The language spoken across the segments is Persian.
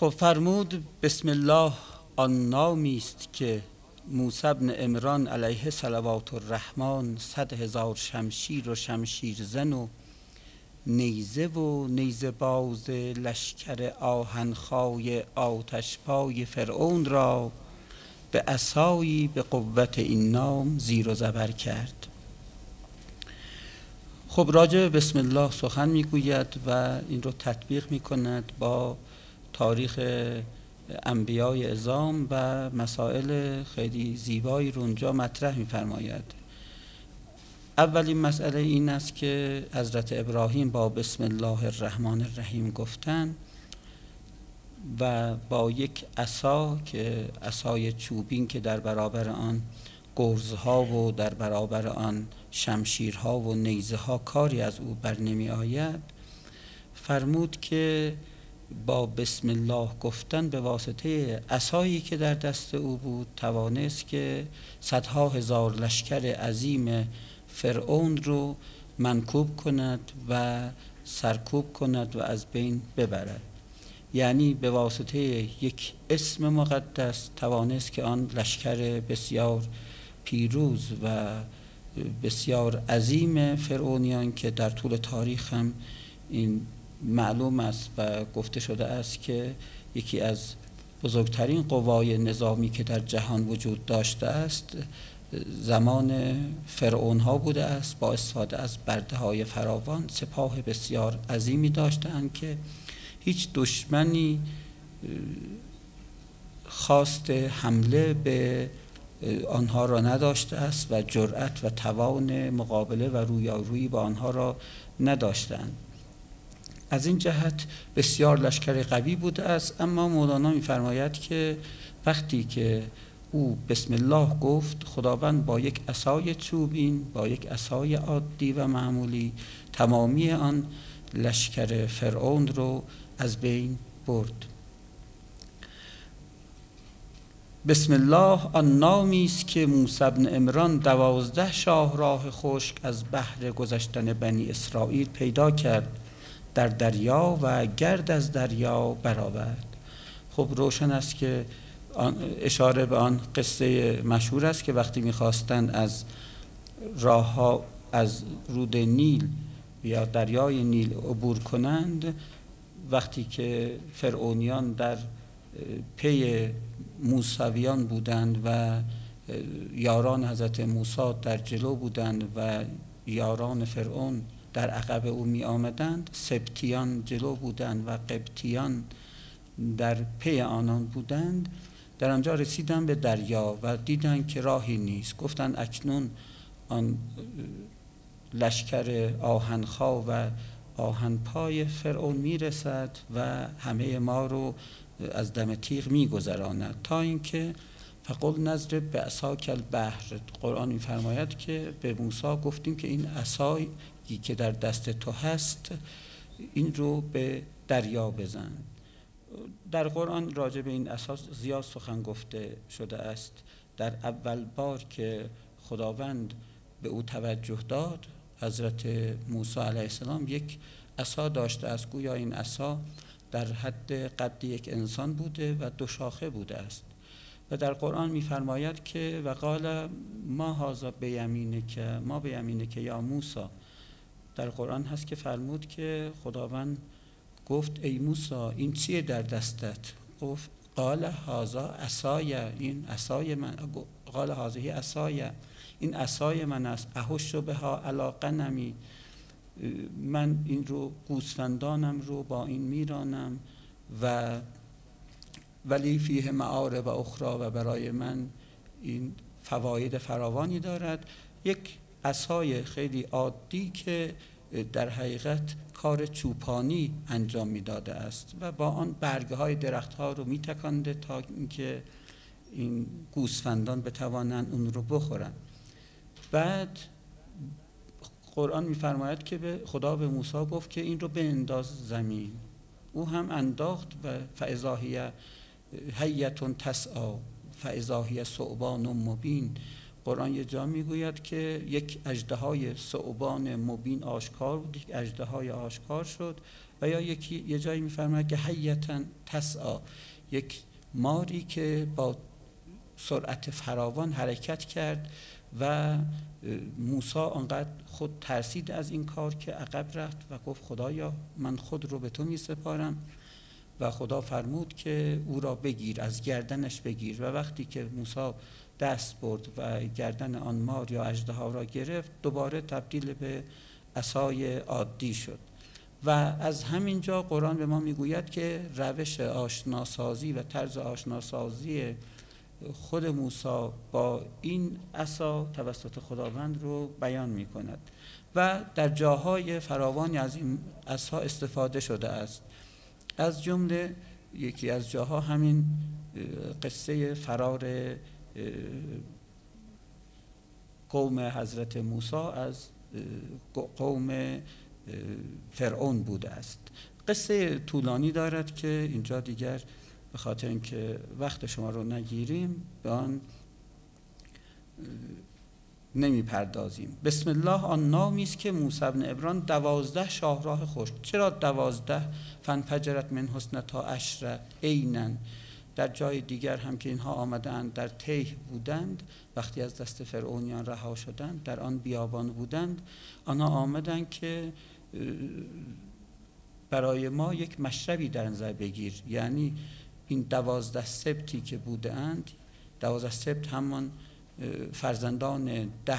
خب فرمود بسم الله آن نامی است که موسی بن عمران علیه صلوات الرحمن صد هزار شمشیر و شمشیر زن و نیزه و نیزه باز لشکر آهنخای آتشپای فرعون را به اسایی به قوت این نام زیر و زبر کرد. خب راجع بسم الله سخن می‌گوید و این رو تطبیق می‌کند با تاریخ انبیای ازام و مسائل خیلی زیبایی رو اونجا مطرح میفرماید. اولین مسئله این است که حضرت ابراهیم با بسم الله الرحمن الرحیم گفتن. و با یک عصا که عصای چوبین که در برابر آن گرزها و در برابر آن شمشیرها و نیزه ها کاری از او بر نمی آید فرمود که با بسم الله گفتن به واسطه عصایی که در دست او بود توانست که صدها هزار لشکر عظیم فرعون رو منکوب کند و سرکوب کند و از بین ببرد. یعنی به واسطه یک اسم مقدس توانست که آن لشکر بسیار پیروز و بسیار عظیم فرعونیان که در طول تاریخ هم این معلوم است و گفته شده است که یکی از بزرگترین قوای نظامی که در جهان وجود داشته است زمان فرعون ها بوده است با استفاده از برده های فراوان سپاه بسیار عظیمی داشتند که هیچ دشمنی خواست حمله به آنها را نداشته است و جرأت و توان مقابله و رویارویی با آنها را نداشتند. از این جهت بسیار لشکر قوی بوده است اما مولانا میفرماید که وقتی که او بسم الله گفت خداوند با یک عصای چوبین با یک عصای عادی و معمولی تمامی آن لشکر فرعون رو از بین برد. بسم الله آن نامی است که موسی بن عمران دوازده شاه راه خشک از بحر گذشتن بنی اسرائیل پیدا کرد در دریا و گرد از دریا برآورد. خب روشن است که اشاره به آن قصه مشهور است که وقتی می‌خواستند از راه ها از رود نیل یا دریای نیل عبور کنند وقتی که فرعونیان در پی موسویان بودند و یاران حضرت موسی در جلو بودند و یاران فرعون در عقب او می آمدند سبتیان جلو بودند و قبطیان در پی آنان بودند در آنجا رسیدن به دریا و دیدن که راهی نیست. گفتند اکنون آن لشکر آهنخا و آهنپای فرعون می‌رسد و همه ما رو از دم تیغ میگذراند. تا اینکه فقل نظر به عصاک البحر. قرآن میفرماید که به موسی گفتیم که این عصای که در دست تو هست این رو به دریا بزن. در قرآن راجع به این اساس زیاد سخن گفته شده است. در اول بار که خداوند به او توجه داد حضرت موسی علیه السلام یک عصا داشته است. گویا این عصا در حد قد یک انسان بوده و دو شاخه بوده است. و در قرآن میفرماید که و قال ما هازا به یمینه که ما به یمینه که یا موسی. در قرآن هست که فرمود که خداوند گفت ای موسی این چیه در دستت؟ گفت قال هازا عصای این عصای من قال هازهی عصای. این عصای من است. اهش به ها علاقه نمی من این رو گوسفندانم رو با این میرانم و ولی فیه معارب و اخرى و برای من این فواید فراوانی دارد. یک عصای خیلی عادی که در حقیقت کار چوپانی انجام می‌داده است و با آن برگه های درخت ها رو میتکانده تا اینکه این گوسفندان بتوانند اون رو بخورن بعد قرآن میفرماید که به خدا به موسی گفت که این رو انداز زمین. او هم انداخت و فعضاهی حیتون تسعا فعضاهی صعبان و مبین. قرآن یه جا می‌گوید که یک اجده صعبان مبین آشکار بود یک اجده آشکار شد و یا یکی یه جایی میفرماید که حیتا تسعا یک ماری که با سرعت فراوان حرکت کرد و موسا آنقدر خود ترسید از این کار که عقب رفت و گفت خدایا من خود رو به تو می سپارم و خدا فرمود که او را بگیر از گردنش بگیر. و وقتی که موسا دست برد و گردن آن مار یا اجده را گرفت دوباره تبدیل به عصای عادی شد. و از همین جا قرآن به ما می‌گوید که روش آشناسازی و طرز آشناسازی خود موسی با این عصا توسط خداوند رو بیان می کند و در جاهای فراوانی از این عصا استفاده شده است. از جمله یکی از جاها همین قصه فرار قوم حضرت موسی از قوم فرعون بوده است. قصه طولانی دارد که اینجا دیگر به خاطر اینکه وقت شما رو نگیریم به آن نمی پردازیم بسم الله آن نامی است که موسی بن ابران دوازده شاهراه خشک چرا دوازده؟ فنفجرت من حسن تا اشره اینن در جای دیگر هم که اینها آمدند در تیه بودند. وقتی از دست فرعونیان رها شدند در آن بیابان بودند. آنها آمدند که برای ما یک مشربی در نظر بگیر. یعنی این دوازده سبتی که بودند دوازده سبت همان فرزندان ده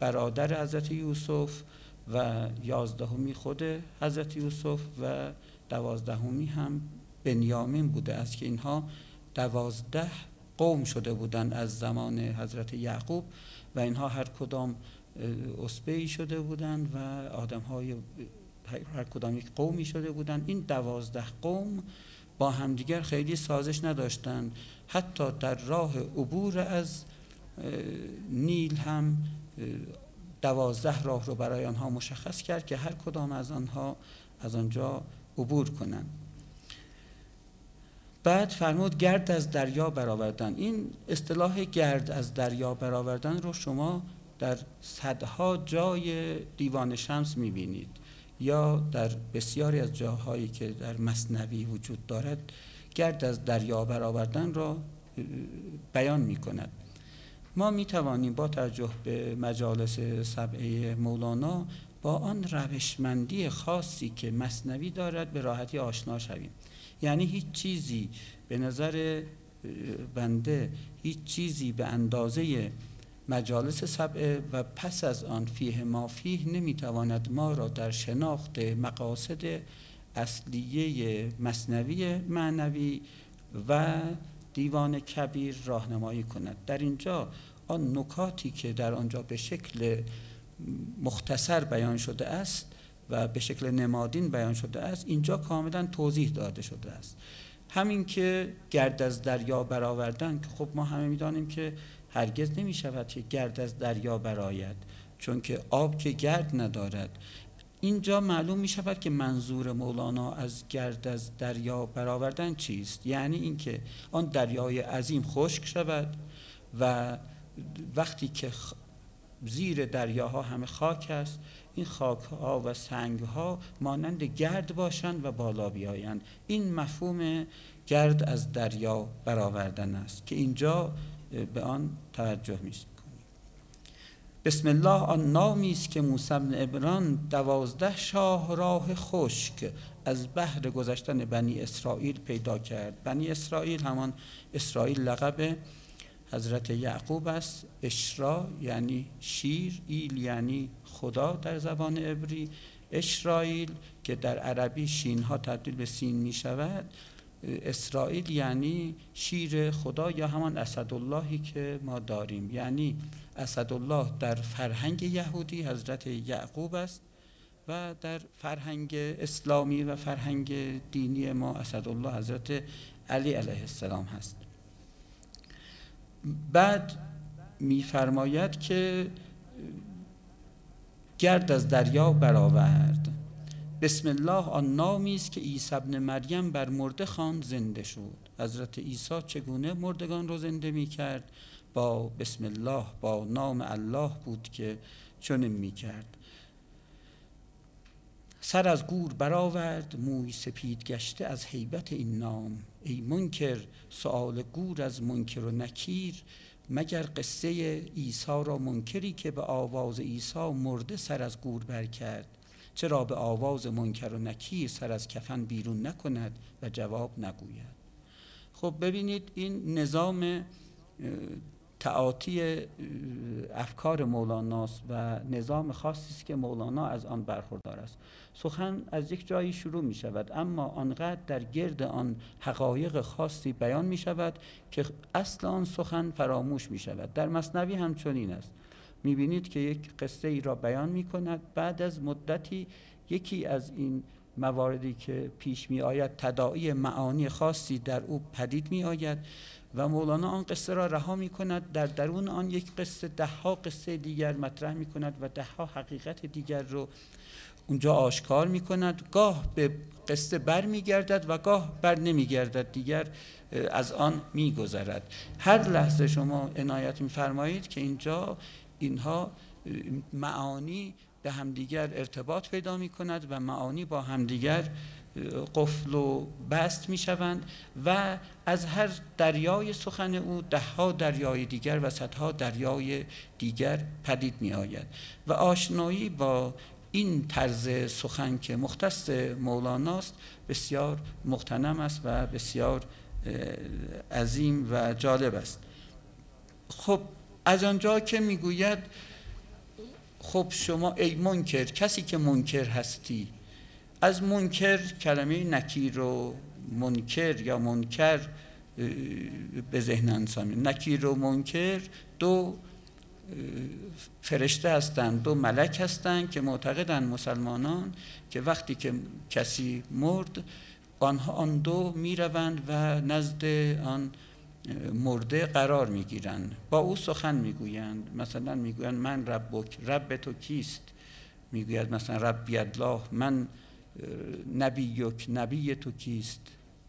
برادر حضرت یوسف و یازدهمی خود حضرت یوسف و دوازدهمی هم بنیامین بوده است که اینها دوازده قوم شده بودند از زمان حضرت یعقوب و اینها هر کدام اسبهی شده بودند و آدم های هر کدام یک قومی شده بودند. این دوازده قوم با همدیگر خیلی سازش نداشتند حتی در راه عبور از نیل هم دوازده راه رو برای آنها مشخص کرد که هر کدام از آنها از آنجا عبور کنند. بعد فرمود گرد از دریا برآوردن. این اصطلاح گرد از دریا برآوردن رو شما در صدها جای دیوان شمس می‌بینید. یا در بسیاری از جاهایی که در مصنوی وجود دارد گرد از دریا برآوردن را بیان می کند ما می توانیم با توجه به مجالس سبعه مولانا با آن روشمندی خاصی که مصنوی دارد به راحتی آشنا شویم. یعنی هیچ چیزی به نظر بنده هیچ چیزی به اندازه مجالس سبعه و پس از آن فیه ما فیه نمی‌تواند ما را در شناخت مقاصد اصلیه مصنوی معنوی و دیوان کبیر راهنمایی کند. در اینجا آن نکاتی که در آنجا به شکل مختصر بیان شده است و به شکل نمادین بیان شده است اینجا کاملا توضیح داده شده است. همین که گرد از دریا برآوردن که خب ما همه می‌دانیم که هرگز نمی شود که گرد از دریا براید چون که آب که گرد ندارد. اینجا معلوم می شود که منظور مولانا از گرد از دریا برآوردن چیست. یعنی اینکه آن دریای عظیم خشک شود و وقتی که زیر دریاها همه خاک است این خاک ها و سنگ ها مانند گرد باشند و بالا بیایند. این مفهوم گرد از دریا برآوردن است که اینجا به آن توجه می بسم الله آن نامی است که موسی بن ابران دوازده شاه راه خشک از بحر گذشتن بنی اسرائیل پیدا کرد. بنی اسرائیل همان اسرائیل لقب حضرت یعقوب است. اشرا یعنی شیر ایل یعنی خدا در زبان عبری. اسرائیل که در عربی شین ها تبدیل به سین می شود. اسرائیل یعنی شیر خدا یا همان اسداللهی که ما داریم. یعنی اسدالله در فرهنگ یهودی حضرت یعقوب است و در فرهنگ اسلامی و فرهنگ دینی ما اسدالله حضرت علی علیه السلام هست. بعد میفرماید که گرد از دریا برآورد. بسم الله آن نامی است که عیسی ابن مریم بر مرده خان زنده شد. حضرت عیسی چگونه مردگان رو زنده می کرد با بسم الله با نام الله بود که چنین می‌کرد. سر از گور برآورد موی سپید گشته از حیبت این نام. ای منکر سؤال گور از منکر و نکیر. مگر قصه عیسی را منکری که به آواز عیسی مرده سر از گور بر کرد چرا به آواز منکر و نکیر سر از کفن بیرون نکند و جواب نگوید؟ خب ببینید این نظام تعاطی افکار مولاناست و نظام خاصی است که مولانا از آن برخوردار است. سخن از یک جایی شروع می شود اما آنقدر در گرد آن حقایق خاصی بیان می شود که اصل آن سخن فراموش می شود. در مصنوی همچنین است. می بینید که یک قصه ای را بیان می کند بعد از مدتی یکی از این مواردی که پیش می آید تداعی معانی خاصی در او پدید می آید و مولانا آن قصه را رها می کند در درون آن یک قصه ده ها قصه دیگر مطرح می کند و ده ها حقیقت دیگر رو اونجا آشکار می کند گاه به قصه بر می گردد و گاه بر نمی گردد دیگر از آن می گذرد هر لحظه شما عنایت می فرمایید که اینجا اینها معانی به همدیگر ارتباط پیدا می کند و معانی با همدیگر قفل و بست می شوند و از هر دریای سخن او ده ها دریای دیگر و صدها دریای دیگر پدید می آید و آشنایی با این طرز سخن که مختص مولاناست بسیار مختنم است و بسیار عظیم و جالب است. خب از آنجا که می‌گوید خب شما ای منکر کسی که منکر هستی از منکر کلمه نکیر و منکر یا منکر به ذهن انسان نکیر و منکر دو فرشته هستند دو ملک هستند که معتقدند مسلمانان که وقتی که کسی مرد آنها آن دو می‌روند و نزد آن مرده قرار می‌گیرند با او سخن می‌گویند. مثلا می‌گویند من ربک. رب تو کیست؟ می‌گوید مثلا ربی الله. من نبیک. نبی تو کیست؟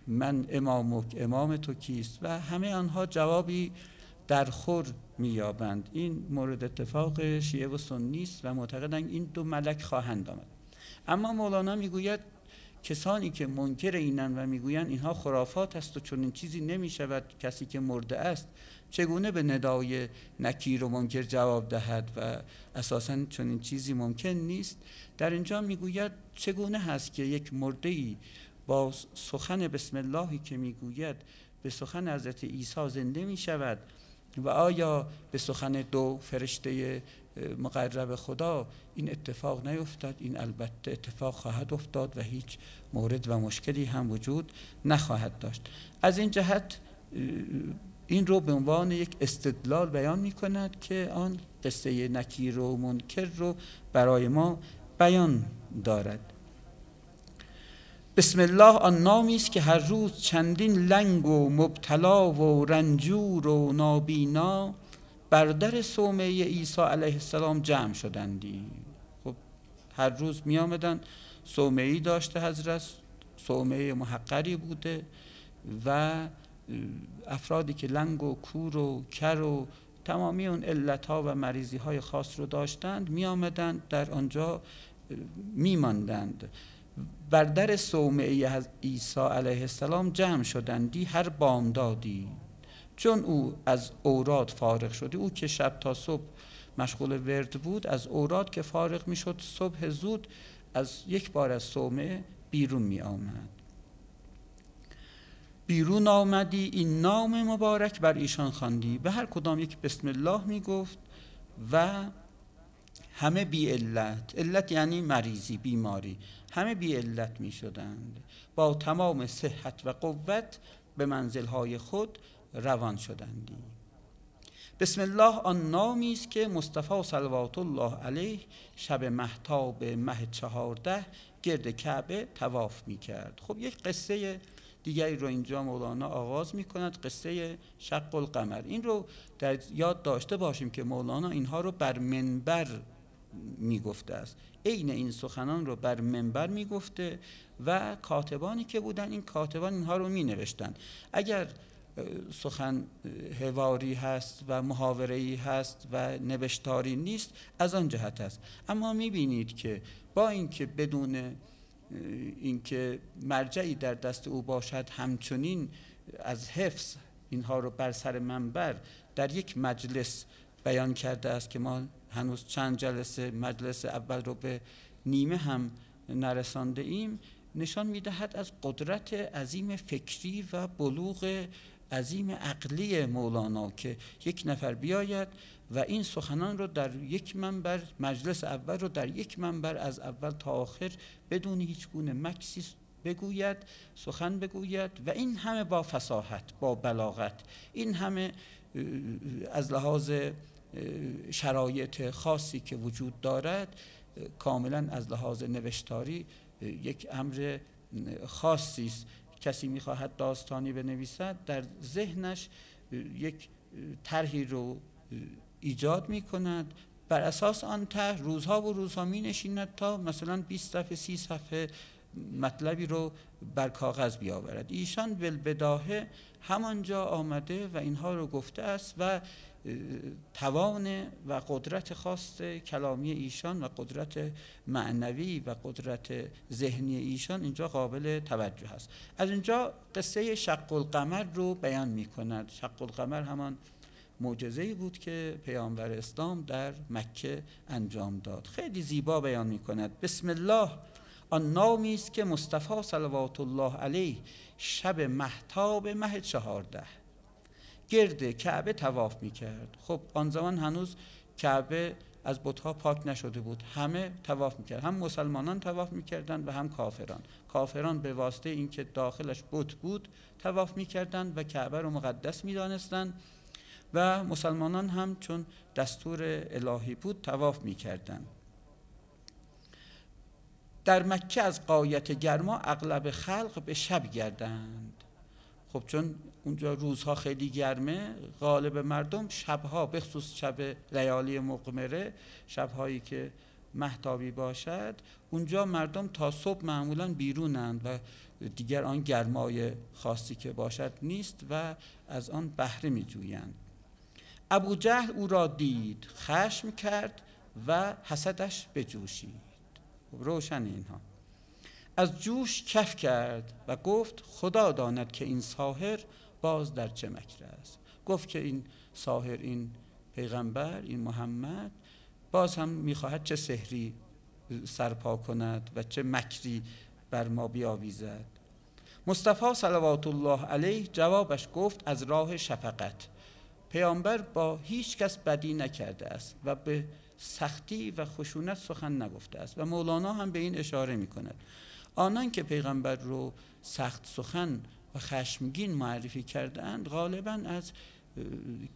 من امامک. امام تو کیست؟ و همه آنها جوابی در خور مییابند. این مورد اتفاق شیعه و سنی است و معتقدند این دو ملک خواهند آمد. اما مولانا می‌گوید کسانی که منکر اینن و می‌گویند اینها خرافات است و چون این چیزی نمی شود کسی که مرده است چگونه به ندای نکیر و منکر جواب دهد و اساسا چون این چیزی ممکن نیست؟ در اینجا می‌گوید چگونه هست که یک مرده ای با سخن بسم اللهی که می‌گوید به سخن حضرت عیسی زنده می شود و آیا به سخن دو فرشته مقرب خدا این اتفاق نیفتاد این البته اتفاق خواهد افتاد و هیچ مورد و مشکلی هم وجود نخواهد داشت. از این جهت این رو به عنوان یک استدلال بیان می کند که آن قصه نکیر و منکر رو برای ما بیان دارد. بسم الله آن نامی است که هر روز چندین لنگ و مبتلا و رنجور و نابینا بر در صومعه عیسی علیه السلام جمع شدندی. خب هر روز می آمدن صومعه داشته حضرت صومعه محقری بوده و افرادی که لنگ و کور و کر و تمامی اون علت ها و مریضی های خاص رو داشتند می آمدند در آنجا می ماندند بر در صومعه عیسی علیه السلام جمع شدندی. هر بامدادی چون او از اوراد فارغ شده او که شب تا صبح مشغول ورد بود از اوراد که فارغ می شد صبح زود از یک بار از صومعه بیرون می آمد بیرون آمدی این نام مبارک بر ایشان خواندی. به هر کدام یک بسم الله می گفت و همه بی علت. علت یعنی مریضی بیماری. همه بی علت می شدند با تمام صحت و قوت به منزلهای خود روان شدندی. بسم الله آن نامی است که مصطفی صلوات الله علیه شب محتاب مه چهارده گرد کعبه تواف می کرد خب یک قصه دیگری رو اینجا مولانا آغاز می کند قصه شق القمر این رو در یاد داشته باشیم که مولانا اینها رو بر منبر می گفته است. عین این سخنان رو بر منبر می گفته و کاتبانی که بودن این کاتبان اینها رو می نوشتن اگر سخن هواری هست و محاوره هست و نوشتاری نیست از آن جهت است. اما می‌بینید که با اینکه بدون اینکه مرجعی در دست او باشد همچنین از حفظ اینها رو بر سر منبر در یک مجلس بیان کرده است که ما هنوز چند جلسه مجلس اول رو به نیمه هم نرسانده ایم نشان می‌دهد از قدرت عظیم فکری و بلوغ عظیم عقلی مولانا که یک نفر بیاید و این سخنان رو در یک منبر مجلس اول رو در یک منبر از اول تا آخر بدون هیچ گونه مکسی بگوید سخن بگوید و این همه با فساحت با بلاغت این همه از لحاظ شرایط خاصی که وجود دارد کاملا از لحاظ نوشتاری یک امر خاصی است. کسی می‌خواهد داستانی بنویسد در ذهنش یک طرحی رو ایجاد می کند بر اساس آن طرح روزها و روزها می نشیند تا مثلا 20 صفحه 30 صفحه مطلبی رو بر کاغذ بیاورد. ایشان بالبداهه همانجا آمده و اینها رو گفته است و توان و قدرت خاص کلامی ایشان و قدرت معنوی و قدرت ذهنی ایشان اینجا قابل توجه است از اینجا قصه شق القمر رو بیان می کند شق القمر همان معجزه بود که پیامبر اسلام در مکه انجام داد. خیلی زیبا بیان می کند بسم الله. آن نامی است که مصطفی صلوات الله علیه شب محتاب مه چهارده. گرد کعبه تواف می‌کرد. خب آن زمان هنوز کعبه از بتها پاک نشده بود. همه تواف می‌کرد هم مسلمانان تواف می‌کردند و هم کافران. کافران به واسطه اینکه داخلش بت بود تواف می‌کردند و کعبه رو مقدس می‌دانستند و مسلمانان هم چون دستور الهی بود تواف می‌کردند. در مکه از قایت گرما اغلب خلق به شب گردند. خب چون اونجا روزها خیلی گرمه غالب مردم شبها به خصوص شب لیالی مقمره شبهایی که محتابی باشد اونجا مردم تا صبح معمولا بیرونند و دیگر آن گرمای خاصی که باشد نیست و از آن بهره می جویند ابو جهل او را دید خشم کرد و حسدش بجوشید. خب روشن اینها. از جوش کف کرد و گفت خدا داند که این ساهر باز در چه مکر است. گفت که این ساهر این پیغمبر این محمد باز هم می‌خواهد چه سحری سرپا کند و چه مکری بر ما بیاویزد. مصطفی صلوات الله علیه جوابش گفت از راه شفقت. پیامبر با هیچ کس بدی نکرده است و به سختی و خشونت سخن نگفته است و مولانا هم به این اشاره می کند آنان که پیغمبر رو سخت سخن و خشمگین معرفی کردند غالبا از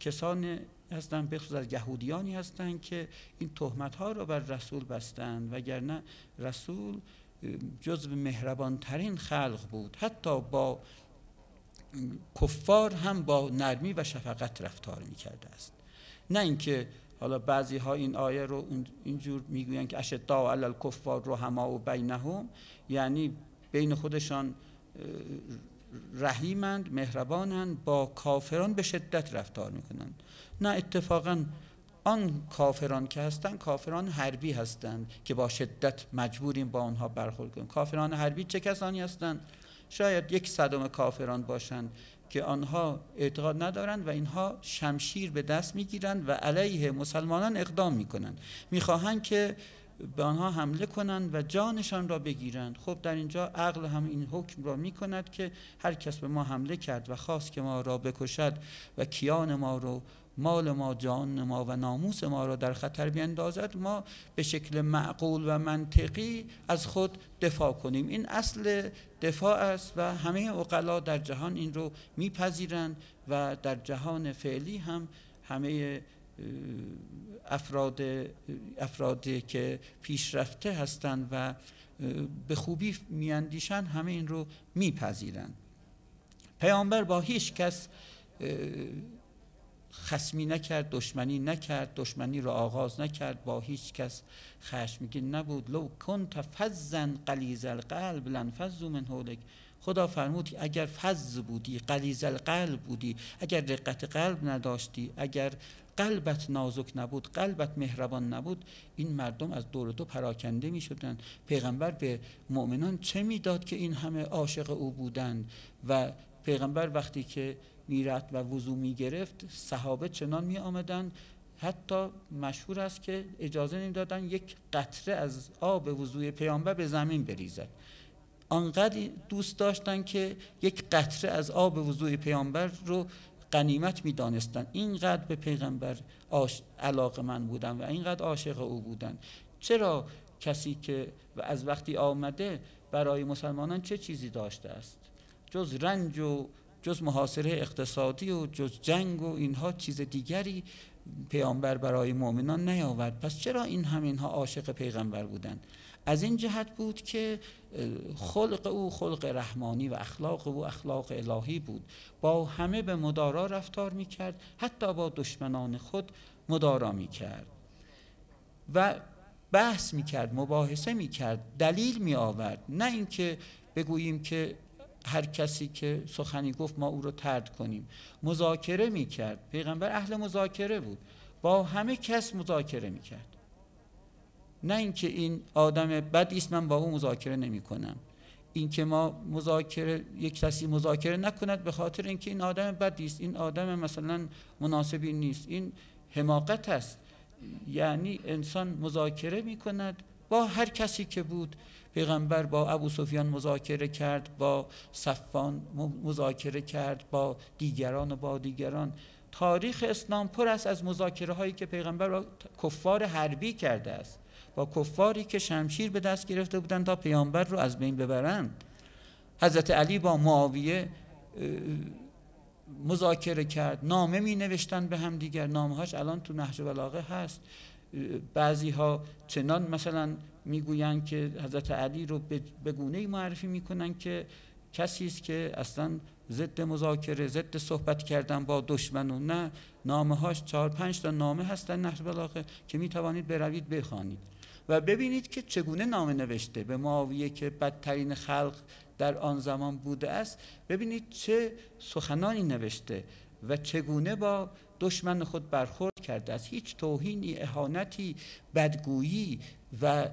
کسان هستند بخصوص از یهودیانی هستند که این تهمت ها رو بر رسول بستند وگرنه رسول جزو مهربان ترین خلق بود. حتی با کفار هم با نرمی و شفقت رفتار می کرده است. نه اینکه حالا بعضی ها این آیه رو اینجور می‌گوین که اشدا علی الکفار رحما و بینهم یعنی بین خودشان رحیمند مهربانند با کافران به شدت رفتار می‌کنند. نه اتفاقا آن کافران که هستند کافران حربی هستند که با شدت مجبوریم با آنها برخورد کنیم. کافران حربی چه کسانی هستند؟ شاید یک صدم کافران باشند که آنها اعتقاد ندارند و اینها شمشیر به دست می‌گیرند و علیه مسلمانان اقدام می‌کنند. می‌خواهند که به آنها حمله کنند و جانشان را بگیرند. خب در اینجا عقل هم این حکم را می کند که هر کس به ما حمله کرد و خواست که ما را بکشد و کیان ما رو مال ما جان ما و ناموس ما را در خطر بیندازد ما به شکل معقول و منطقی از خود دفاع کنیم. این اصل دفاع است و همه اقلا در جهان این رو میپذیرند و در جهان فعلی هم همه افراد افرادی که پیشرفته هستند و به خوبی میاندیشند همه این رو میپذیرند. پیامبر با هیچ کس خسمی نکرد دشمنی نکرد دشمنی را آغاز نکرد با هیچ کس خشمگین نبود. لو کنت فزن قلیز القلب لنفذوا من حولک. خدا فرمود اگر فز بودی قلیز القلب بودی اگر رقت قلب نداشتی اگر قلبت نازک نبود قلبت مهربان نبود این مردم از دور تو پراکنده می شدن پیغمبر به مؤمنان چه می‌داد که این همه عاشق او بودند؟ و پیغمبر وقتی که میرد و وضو می گرفت صحابه چنان می آمدن حتی مشهور است که اجازه نمی‌دادن یک قطره از آب وضوی پیامبر به زمین بریزد. آنقدر دوست داشتن که یک قطره از آب وضوی پیامبر رو قنیمت می‌دانستن اینقدر به پیغمبر علاقه من بودن و اینقدر عاشق او بودن چرا کسی که از وقتی آمده برای مسلمانان چه چیزی داشته است؟ جز رنج و جز محاصره اقتصادی و جز جنگ و اینها چیز دیگری پیامبر برای مؤمنان نیاورد. پس چرا این همینها عاشق پیغمبر بودند؟ از این جهت بود که خلق او خلق رحمانی و اخلاق او اخلاق الهی بود. با همه به مدارا رفتار می‌کرد حتی با دشمنان خود مدارا می‌کرد. و بحث می‌کرد مباحثه می‌کرد دلیل می آورد نه اینکه بگوییم که هر کسی که سخنی گفت ما او رو ترد کنیم. مذاکره می‌کرد. پیغمبر اهل مذاکره بود. با همه کس مذاکره می‌کرد. نه اینکه این آدم بدی است من با او مذاکره نمی کنم اینکه ما مذاکره یک کسی مذاکره نکند به خاطر اینکه این آدم بدی است. این آدم مثلا مناسبی نیست. این حماقت است. یعنی انسان مذاکره می کند با هر کسی که بود. پیغمبر با ابو سفیان مذاکره کرد با صفان مذاکره کرد با دیگران و با دیگران. تاریخ اسلام پر است از مذاکره هایی که پیغمبر با کفار حربی کرده است. با کفاری که شمشیر به دست گرفته بودند تا پیامبر رو از بین ببرند. حضرت علی با معاویه مذاکره کرد. نامه می نوشتن به هم دیگر نامه هاش الان تو نهج بلاغه هست. بعضی ها چنان مثلا می‌گویند که حضرت علی رو به گونه معرفی می‌کنن که کسی است که اصلا ضد مذاکره ضد صحبت کردن با دشمن و نه نامه هاش چهار پنج تا نامه هستن نهر بلاغه که می توانید بروید بخوانید. و ببینید که چگونه نامه نوشته. به معاویه که بدترین خلق در آن زمان بوده است ببینید چه سخنانی نوشته و چگونه با دشمن خود برخورد کرده است. هیچ توهینی اهانتی بدگویی و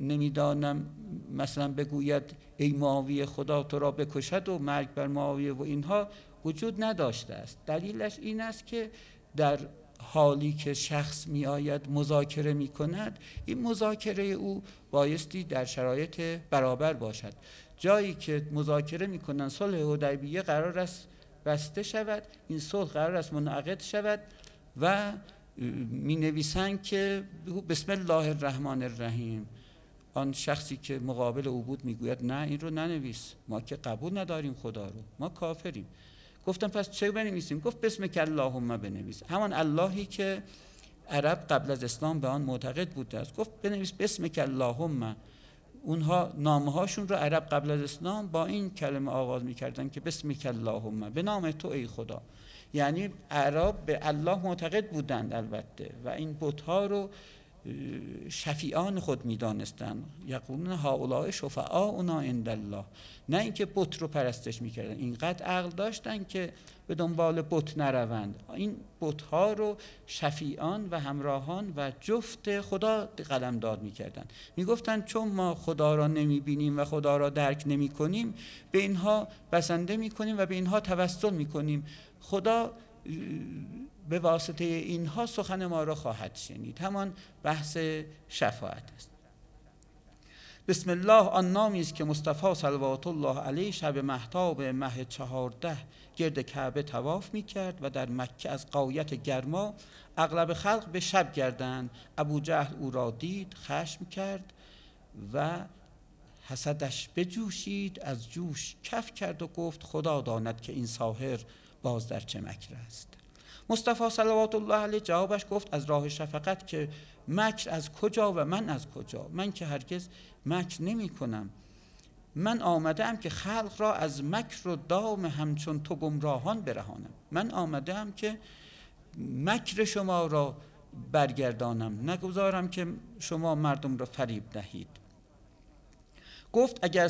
نمی‌دانم مثلا بگوید ای معاویه خدا تو را بکشد و مرگ بر معاویه و اینها وجود نداشته است. دلیلش این است که در حالی که شخص می آید مذاکره می کند این مذاکره او بایستی در شرایط برابر باشد. جایی که مذاکره می کنند صلح حدیبیه قرار است بسته شود این صلح قرار است منعقد شود و می نویسند که بسم الله الرحمن الرحیم. آن شخصی که مقابل او بود می‌گوید نه این رو ننویس ما که قبول نداریم خدا رو ما کافریم. گفتم پس چه بنویسیم؟ گفت بسم که اللهم بنویس. همان اللهی که عرب قبل از اسلام به آن معتقد بوده است. گفت بنویس بسم که اللهم. اونها نامه هاشون رو عرب قبل از اسلام با این کلمه آغاز می‌کردن که بسم که اللهم به نام تو ای خدا. یعنی عرب به الله معتقد بودند البته و این بتها رو شفیعان خود می‌دانستن. یقولون شفعاء اونا عند الله. نه اینکه بت رو پرستش می‌کردن. اینقدر عقل داشتن که به دنبال بت نروند. این بت ها رو شفیعان و همراهان و جفت خدا قلم داد می‌کردن می‌گفتن چون ما خدا را نمی‌بینیم و خدا را درک نمی‌کنیم به اینها بسنده می‌کنیم و به اینها توسل می‌کنیم. خدا به واسطه اینها سخن ما را خواهد شنید. همان بحث شفاعت است. بسم الله آن نامی است که مصطفی صلوات الله علیه شب محتاب مه چهارده گرد کعبه تواف می کرد و در مکه از قایت گرما اغلب خلق به شب گردند. ابو جهل او را دید خشم کرد و حسدش بجوشید از جوش کف کرد و گفت خدا داند که این ساهر باز در چه مکر است. مصطفی صلوات الله علیه جوابش گفت از راه شفقت که مکر از کجا و من از کجا؟ من که هرگز مکر نمی کنم من آمدم که خلق را از مکر و دام همچون تو گمراهان برهانم. من آمدم که مکر شما را برگردانم. نگذارم که شما مردم را فریب دهید. گفت اگر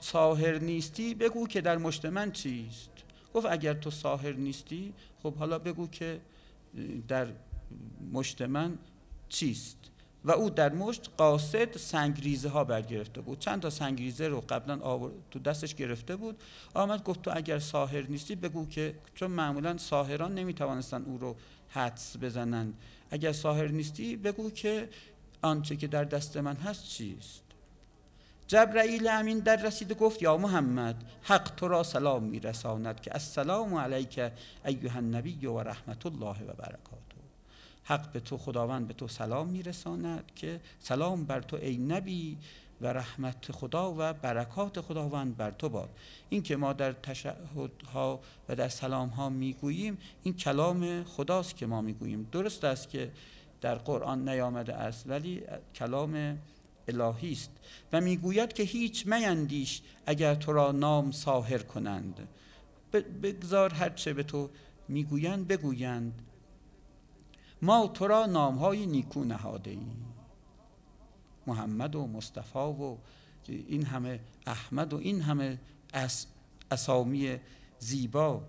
ساهر نیستی بگو که در مشت من چیست. گفت اگر تو ساهر نیستی خب حالا بگو که در مشت من چیست. و او در مشت قاصد سنگریزه ها برگرفته بود. چند تا سنگریزه رو قبلا تو دستش گرفته بود. آمد گفت تو اگر ساهر نیستی بگو که چون معمولا ساهران نمی‌توانستن او رو حدس بزنند اگر ساهر نیستی بگو که آنچه که در دست من هست چیست؟ جبرئیل امین در رسید گفت یا محمد حق تو را سلام میرساند که السلام علیک ایها النبی و رحمت الله و برکاته. حق به تو خداوند به تو سلام میرساند که سلام بر تو ای نبی و رحمت خدا و برکات خداوند بر تو باد. این که ما در تشهدها و در سلام ها می‌گوییم این کلام خداست که ما می‌گوییم. درست است که در قرآن نیامده است ولی کلام الهی است. و می‌گوید که هیچ میندیش اگر تو را نام ساهر کنند. بگذار هرچه به تو می‌گویند بگویند. ما تو را نام های نیکو نهاده ایم محمد و مصطفی و این همه احمد و این همه اسامی زیبا.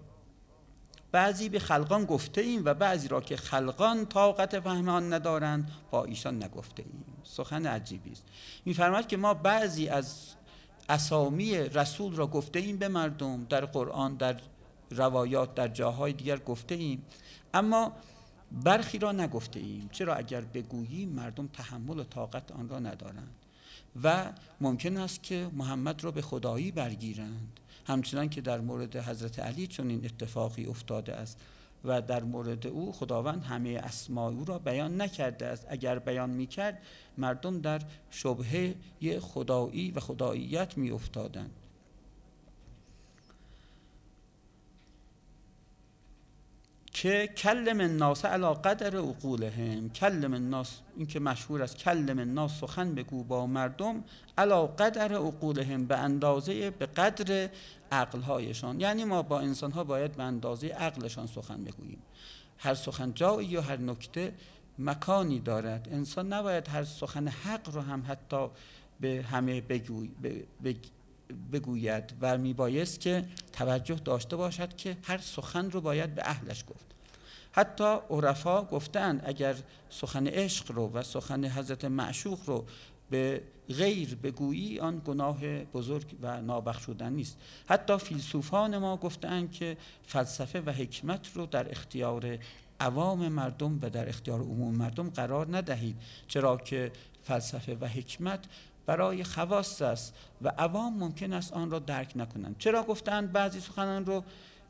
بعضی به خلقان گفته ایم و بعضی را که خلقان طاقت فهم آن ندارند با ایشان نگفته ایم سخن عجیبی است. میفرماید که ما بعضی از اسامی رسول را گفته ایم به مردم در قرآن در روایات در جاهای دیگر گفته ایم اما برخی را نگفته ایم چرا اگر بگوییم مردم تحمل و طاقت آن را ندارند و ممکن است که محمد را به خدایی برگیرند. همچنان که در مورد حضرت علی چون این اتفاقی افتاده است و در مورد او خداوند همه اسماء او را بیان نکرده است. اگر بیان می‌کرد مردم در شبهه خدایی و خداییت می که کلم الناس علا قدر عقولهم. کلم الناس این که مشهور است کلم الناس سخن بگو با مردم علا قدر عقولهم به اندازه به قدر عقلهایشان. یعنی ما با انسان ها باید به اندازه عقلشان سخن بگوییم. هر سخن جایی یا هر نکته مکانی دارد. انسان نباید هر سخن حق رو هم حتی به همه بگوی بگوید و میبایست که توجه داشته باشد که هر سخن رو باید به اهلش گفت. حتی عرفا گفتند اگر سخن عشق رو و سخن حضرت معشوق رو به غیر بگویی آن گناه بزرگ و نابخشودن نیست. حتی فیلسوفان ما گفتند که فلسفه و حکمت رو در اختیار عوام مردم و در اختیار عموم مردم قرار ندهید چرا که فلسفه و حکمت برای خواست است و عوام ممکن است آن را درک نکنند. چرا گفتند بعضی سخنان رو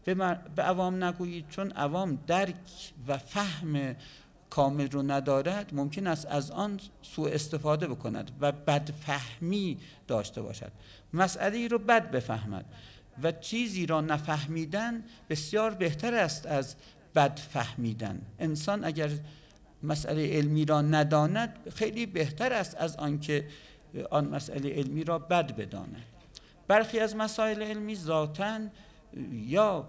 به, به عوام نگویید؟ چون عوام درک و فهم کامل رو ندارد ممکن است از آن سوء استفاده بکند و بدفهمی داشته باشد. مسئله رو بد بفهمد و چیزی را نفهمیدن بسیار بهتر است از بد فهمیدن انسان اگر مسئله علمی را نداند خیلی بهتر است از آنکه آن مسئله علمی را بد بداند برخی از مسائل علمی ذاتا یا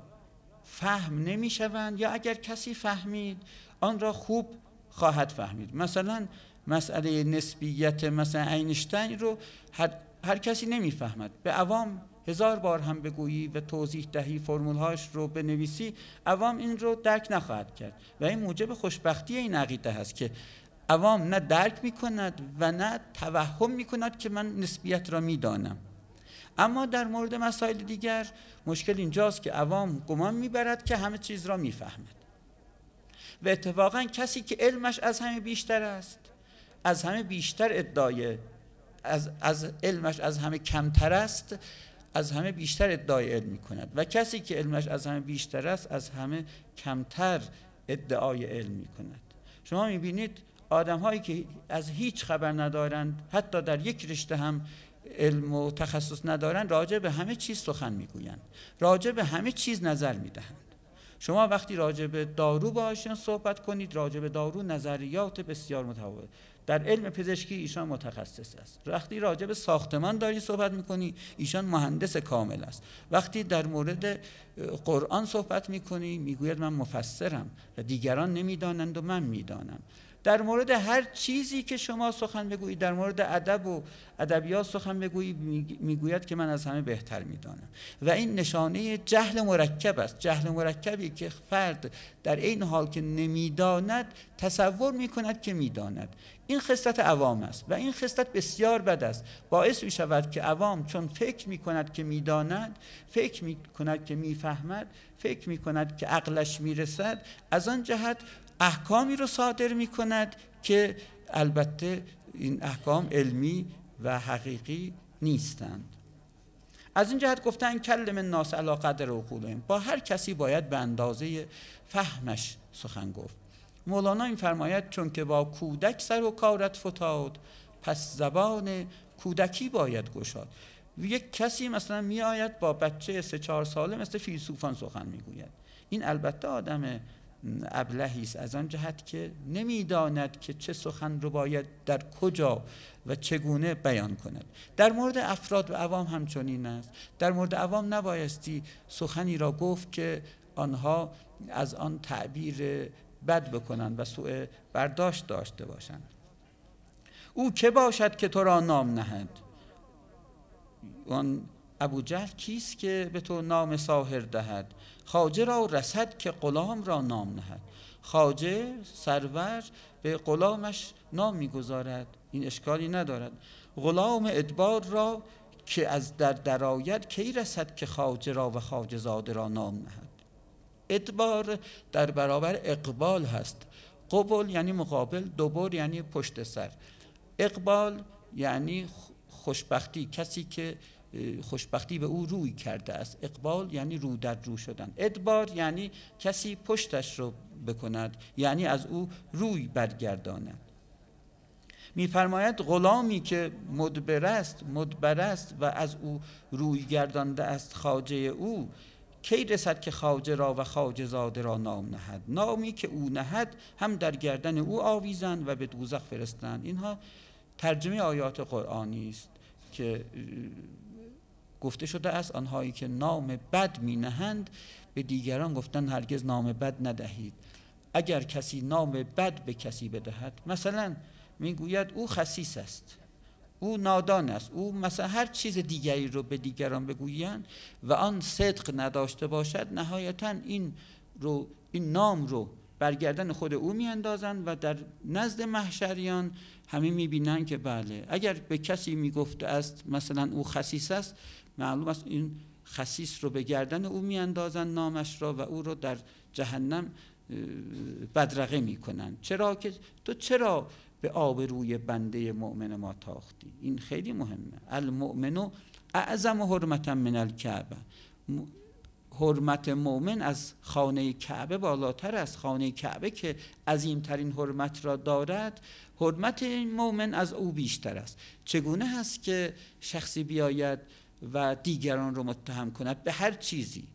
فهم نمی شوند یا اگر کسی فهمید آن را خوب خواهد فهمید. مثلا مسئله نسبیت مثلا اینشتین رو هر, هر کسی نمی‌فهمد. به عوام هزار بار هم بگویی و توضیح دهی فرمولهاش رو بنویسی عوام این رو درک نخواهد کرد. و این موجب خوشبختی این عقیده هست که عوام نه درک می کند و نه توهم می کند که من نسبیت را می دانم اما در مورد مسائل دیگر مشکل اینجاست که عوام گمان می‌برد که همه چیز را می‌فهمد. و اتفاقا کسی که علمش از همه بیشتر است از همه بیشتر ادعای از, از علمش از همه کمتر است از همه بیشتر ادعای علم می کند و کسی که علمش از همه بیشتر است از همه کمتر ادعای علم می کند شما می بینید آدم هایی که از هیچ خبر ندارند حتی در یک رشته هم علم و تخصص ندارن راجع به همه چیز سخن می‌گویند. راجع به همه چیز نظر می‌دهند. شما وقتی راجع به دارو باشین صحبت کنید راجع به دارو نظریات بسیار متفاوت. در علم پزشکی ایشان متخصص است. وقتی راجع به ساختمان داری صحبت می‌کنی ایشان مهندس کامل است. وقتی در مورد قرآن صحبت می‌کنی می‌گوید من مفسرم و دیگران نمی‌دانند و من می‌دانم. در مورد هر چیزی که شما سخن بگویید در مورد ادب و ادبیات سخن بگویید می‌گوید که من از همه بهتر می‌دانم. و این نشانه جهل مرکب است. جهل مرکبی که فرد در این حال که نمی‌داند تصور می‌کند که می‌داند. این خصلت عوام است و این خصلت بسیار بد است. باعث می شود که عوام چون فکر می کند که می‌داند فکر می کند که می‌فهمد فکر می کند که عقلش می‌رسد از آن جهت احکامی رو صادر می کند که البته این احکام علمی و حقیقی نیستند. از این جهت گفتن کلم الناس علی قدر عقولهم. با هر کسی باید به اندازه فهمش سخن گفت. مولانا این فرماید چون که با کودک سر و کارت فتاد پس زبان کودکی باید گشاد. یک کسی مثلا می آید با بچه سه چهار ساله مثل فیلسوفان سخن می‌گوید. این البته آدم ابلهی است از آن جهت که نمی‌داند که چه سخن رو باید در کجا و چگونه بیان کند. در مورد افراد و عوام همچنین است. در مورد عوام نبایستی سخنی را گفت که آنها از آن تعبیر بد بکنند و سوء برداشت داشته باشند. او که باشد که تو را نام نهد؟ آن ابو جهل کیست که به تو نام ساهر دهد؟ خاجه را رسد که غلام را نام نهد. خاجه سرور به غلامش نام می‌گذارد. این اشکالی ندارد. غلام ادبار را که از در درآید کی رسد که خاجه را و خاجه زاده را نام نهد؟ ادبار در برابر اقبال هست. قبل یعنی مقابل دوبار یعنی پشت سر. اقبال یعنی خوشبختی کسی که خوشبختی به او روی کرده است. اقبال یعنی رو در رو شدن. ادبار یعنی کسی پشتش رو بکند یعنی از او روی برگرداند. میفرماید غلامی که مدبر است مدبر است و از او روی گردانده است خاجه او کی رسد که خاجه را و خاجه زاده را نام نهد؟ نامی که او نهد هم در گردن او آویزند و به دوزخ فرستند. اینها ترجمه آیات قرآنی است که گفته شده است آنهایی که نام بد می نهند به دیگران گفتن هرگز نام بد ندهید. اگر کسی نام بد به کسی بدهد مثلا می‌گوید او خسیس است او نادان است او مثلا هر چیز دیگری رو به دیگران بگویند و آن صدق نداشته باشد نهایتا این رو این نام رو برگردن خود او میاندازند و در نزد محشریان همه می‌بینند که بله اگر به کسی می‌گفته است مثلا او خسیس است معلوم است این خسیس رو به گردن او میاندازند نامش را و او رو در جهنم بدرقه می‌کنند چرا که تو چرا به آبروی بنده مؤمن ما تاختی؟ این خیلی مهمه. المؤمن اعظم حرمتا من الکعبه. حرمت مؤمن از خانه کعبه بالاتر است. خانه کعبه که عظیمترین حرمت را دارد حرمت مؤمن از او بیشتر است. چگونه هست که شخصی بیاید و دیگران رو متهم کند به هر چیزی.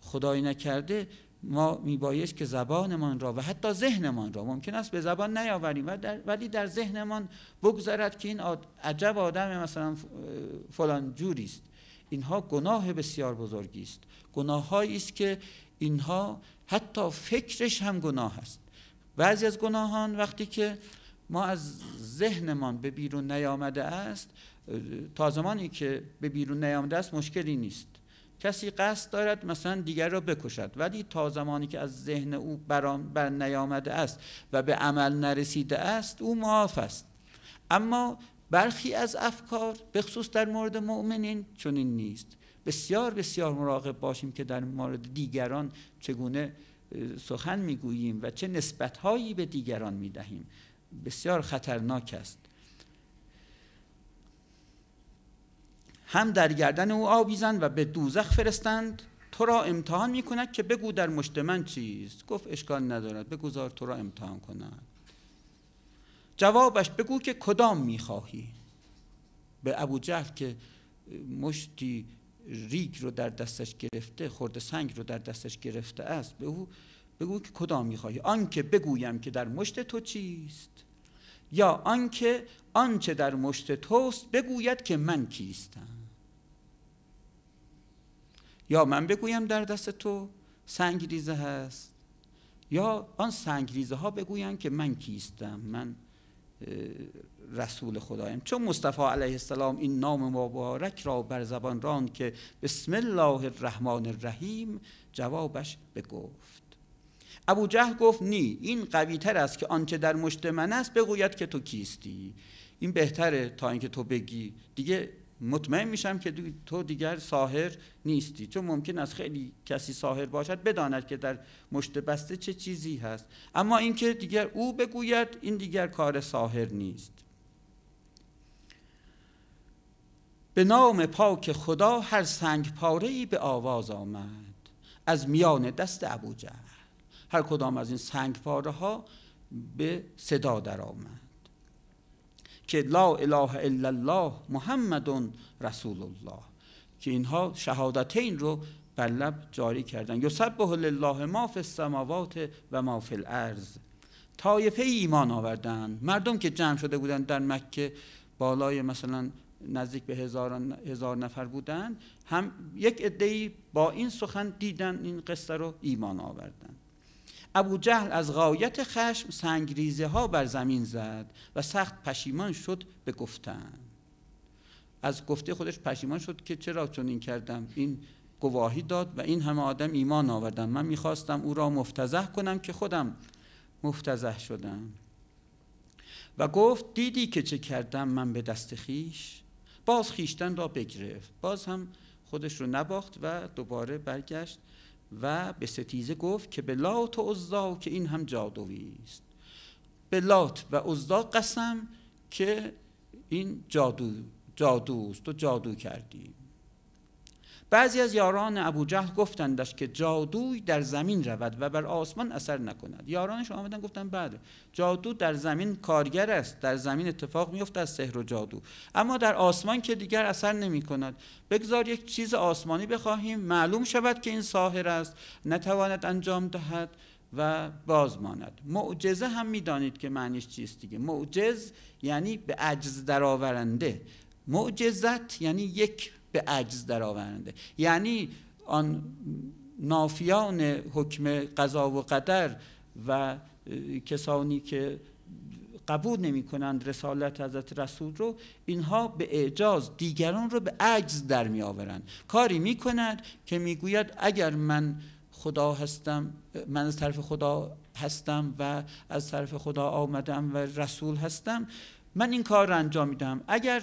خدای نکرده ما میبایست که زبانمان را و حتی ذهنمان را ممکن است به زبان نیاوریم ولی در ذهنمان بگذارد که این عجب آدم مثلا فلان جوری است اینها گناه بسیار بزرگی است. گناه است که اینها حتی فکرش هم گناه است. بعضی از گناهان وقتی که ما از ذهنمان به بیرون نیامده است تا زمانی که به بیرون نیامده است مشکلی نیست. کسی قصد دارد مثلا دیگر را بکشد ولی تا زمانی که از ذهن او بر نیامده است و به عمل نرسیده است او معاف است. اما برخی از افکار به خصوص در مورد مؤمنین چنین نیست. بسیار بسیار مراقب باشیم که در مورد دیگران چگونه سخن می‌گوییم و چه نسبتهایی به دیگران می‌دهیم. بسیار خطرناک است. هم در گردن او آویزند و به دوزخ فرستند. تو را امتحان می کند که بگو در مشت من چیست. گفت اشکال ندارد. بگذار تو را امتحان کند جوابش بگو که کدام می‌خواهی. به ابو جهل که مشتی ریگ رو در دستش گرفته خورد سنگ رو در دستش گرفته است به او بگو که کدام می‌خواهی. آنکه بگویم که در مشت تو چیست. یا آنکه آنچه در مشت توست بگوید که من کیستم. یا من بگویم در دست تو سنگ ریزه هست یا آن سنگریزه ها بگویند که من کیستم من رسول خدایم. چون مصطفی علیه السلام این نام مبارک را بر زبان راند که بسم الله الرحمن الرحیم جوابش بگفت. ابو جهل گفت نی این قوی تر است که آنچه در مشت من است بگوید که تو کیستی. این بهتره تا اینکه تو بگی. دیگه مطمئن میشم که تو دیگر ساهر نیستی. چون ممکن است خیلی کسی ساهر باشد بداند که در مشت بسته چه چیزی هست. اما اینکه دیگر او بگوید این دیگر کار ساهر نیست. به نام پاک خدا هر سنگ پاره به آواز آمد. از میان دست ابو جهل هر کدام از این سنگ پاره ها به صدا در آمد که لا اله الا الله محمد رسول الله که اینها شهادتین رو بر لب جاری کردن. یسبح لله ما فی السماوات و ما فی الارض. طایفه ایمان آوردن. مردم که جمع شده بودند در مکه بالای مثلا نزدیک به هزار, هزار نفر بودند هم یک عده‌ای با این سخن دیدن این قصه رو ایمان آوردن. ابو جهل از غایت خشم سنگریزه ها بر زمین زد و سخت پشیمان شد به گفتن. از گفته خودش پشیمان شد که چرا چون این کردم؟ این گواهی داد و این همه آدم ایمان آوردن. من می‌خواستم او را مفتزه کنم که خودم مفتزه شدم. و گفت دیدی که چه کردم من به دست خیش؟ باز خیشتن را بگرفت. باز هم خودش رو نباخت و دوباره برگشت و به ستیزه گفت که به لات و عزا که این هم جادویی است. به لات و عزا قسم که این جادو جادوست و جادو کردی بعضی از یاران ابو جهل گفتندش که جادوی در زمین رود و بر آسمان اثر نکند. یارانش آمدن گفتن بعد جادو در زمین کارگر است در زمین اتفاق میفته از سحر و جادو. اما در آسمان که دیگر اثر نمی کند بگذار یک چیز آسمانی بخواهیم معلوم شود که این ساحر است نتواند انجام دهد و باز ماند. معجزه هم می‌دانید که معنیش چیست دیگه. معجز یعنی به عجز درآورنده. معجزت یعنی یک به عجز درآورنده. یعنی آن نافیان حکم قضا و قدر و کسانی که قبول نمی کنند رسالت حضرت رسول رو اینها به اعجاز دیگران رو به عجز در می آورند کاری می کند که می گوید اگر من خدا هستم من از طرف خدا هستم و از طرف خدا آمدم و رسول هستم من این کار رو انجام میدم اگر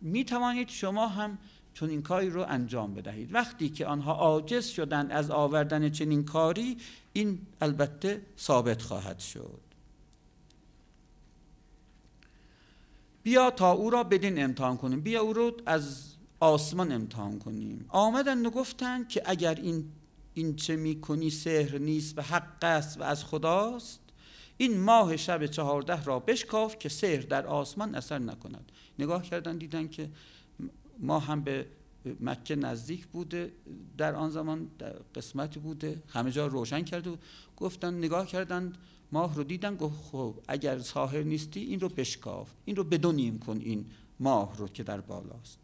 می توانید شما هم چون این کاری رو انجام بدهید. وقتی که آنها عاجز شدن از آوردن چنین کاری این البته ثابت خواهد شد. بیا تا او را بدین امتحان کنیم. بیا او رو از آسمان امتحان کنیم. آمدن و گفتند که اگر این این چه می‌کنی سحر نیست و حق است و از خداست این ماه شب چهارده را بشکاف که سحر در آسمان اثر نکند. نگاه کردن دیدن که ما هم به مکه نزدیک بوده در آن زمان در قسمتی بوده. همه جا روشن کرده و گفتن نگاه کردن ماه رو دیدن. گفت خب اگر ساحر نیستی این رو بشکاف. این رو بدونیم کن این ماه رو که در بالاست.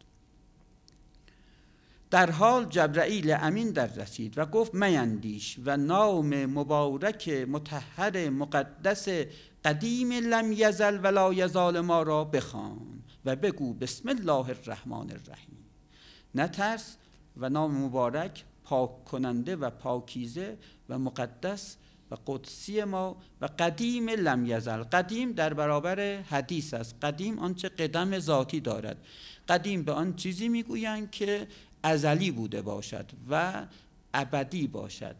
در حال جبرائیل امین در رسید و گفت میندیش و نام مبارک متحر مقدس قدیم لم یزل ولا یزال ما را بخوان و بگو بسم الله الرحمن الرحیم. نترس و نام مبارک پاک کننده و پاکیزه و مقدس و قدسی ما و قدیم لم یزل. قدیم در برابر حدیث است. قدیم آنچه قدم ذاتی دارد. قدیم به آن چیزی می‌گویند که ازلی بوده باشد و ابدی باشد.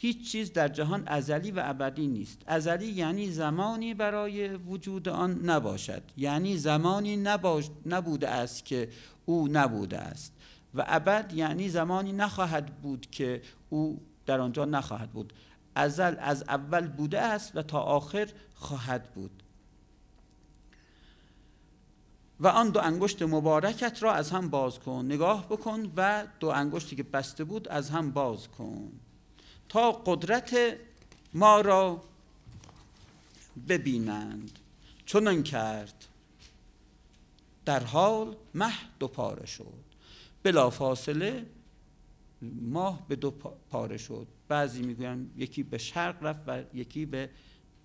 هیچ چیز در جهان ازلی و ابدی نیست. ازلی یعنی زمانی برای وجود آن نباشد. یعنی زمانی نباش نبوده است که او نبوده است. و ابد یعنی زمانی نخواهد بود که او در آنجا نخواهد بود. ازل از اول بوده است و تا آخر خواهد بود. و آن دو انگشت مبارکت را از هم باز کن. نگاه بکن و دو انگشتی که بسته بود از هم باز کن. تا قدرت ما را ببینند. چنان کرد. در حال مه دو پاره شد. بلا فاصله ماه به دو پاره شد. بعضی می‌گویند یکی به شرق رفت و یکی به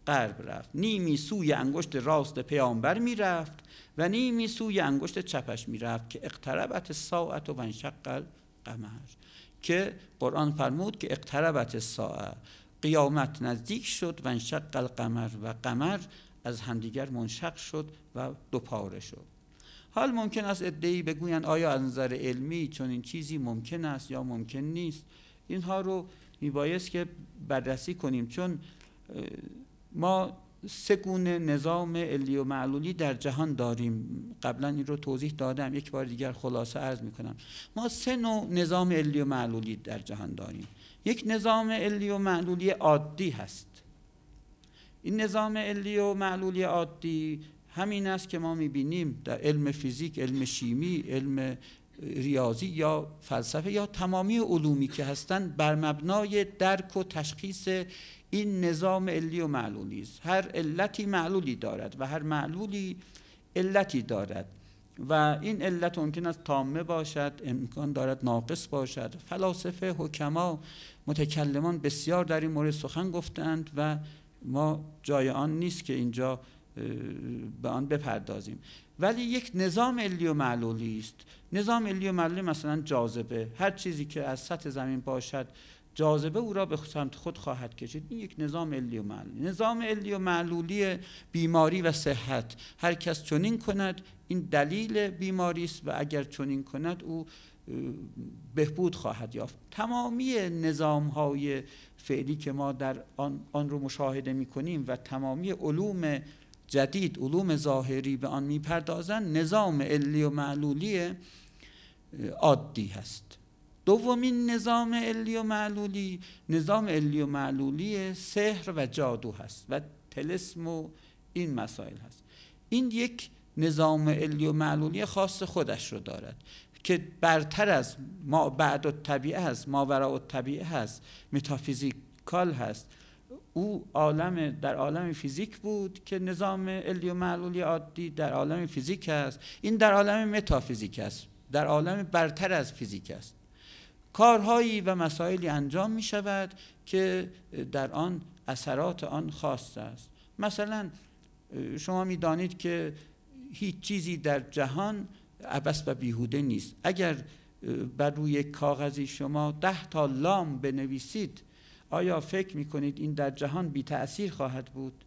غرب رفت. نیمی سوی انگشت راست پیامبر می‌رفت و نیمی سوی انگشت چپش می‌رفت که اقتربت ساعت و انشق قمر که قرآن فرمود که اقتربت ساعت قیامت نزدیک شد و انشق القمر و قمر از همدیگر منشق شد و دو پاره شد. حال ممکن است ادعی بگویند آیا از نظر علمی چون این چیزی ممکن است یا ممکن نیست؟ اینها رو میبایست که بررسی کنیم چون ما سه گونه نظام علی و معلولی در جهان داریم. قبلا این رو توضیح دادم. یک بار دیگر خلاصه عرض می‌کنم. ما سه نوع نظام علی و معلولی در جهان داریم. یک نظام علی و معلولی عادی هست. این نظام علی و معلولی عادی همین است که ما می‌بینیم در علم فیزیک علم شیمی علم ریاضی یا فلسفه یا تمامی علومی که هستند بر مبنای درک و تشخیص این نظام علی و معلولی است. هر علتی معلولی دارد و هر معلولی علتی دارد. و این علت ممکن است تامه باشد امکان دارد ناقص باشد. فلاسفه حکما متکلمان بسیار در این مورد سخن گفتند و ما جای آن نیست که اینجا به آن بپردازیم. ولی یک نظام علی و معلولی است. نظام علی و معلولی مثلا جاذبه. هر چیزی که از سطح زمین باشد جاذبه او را به سمت خود خواهد کشید. این یک نظام علی و معلولی. نظام علی و معلولی بیماری و صحت. هر کس چنین کند این دلیل بیماری است و اگر چنین کند او بهبود خواهد یافت. تمامی نظام های فعلی که ما در آن, آن رو مشاهده می کنیم و تمامی علوم جدید علوم ظاهری به آن می‌پردازند نظام علی و معلولی عادی هست. دومین نظام علی و معلولی. نظام علی و معلولی سحر و جادو هست و تلسم و این مسائل هست. این یک نظام علی و معلولی خاص خودش رو دارد که برتر از ما بعد طبیعه هست ماوراء طبیعه هست metaphysical هست. او عالم در عالم فیزیک بود که نظام علی و معلولی عادی در عالم فیزیک است این در عالم متافیزیک است در عالم برتر از فیزیک است. کارهایی و مسائلی انجام می شود که در آن اثرات آن خاص است مثلا شما می دانید که هیچ چیزی در جهان عبس و بیهوده نیست اگر بر روی کاغذی شما ده تا لام بنویسید آیا فکر می کنید این در جهان بی تأثیر خواهد بود؟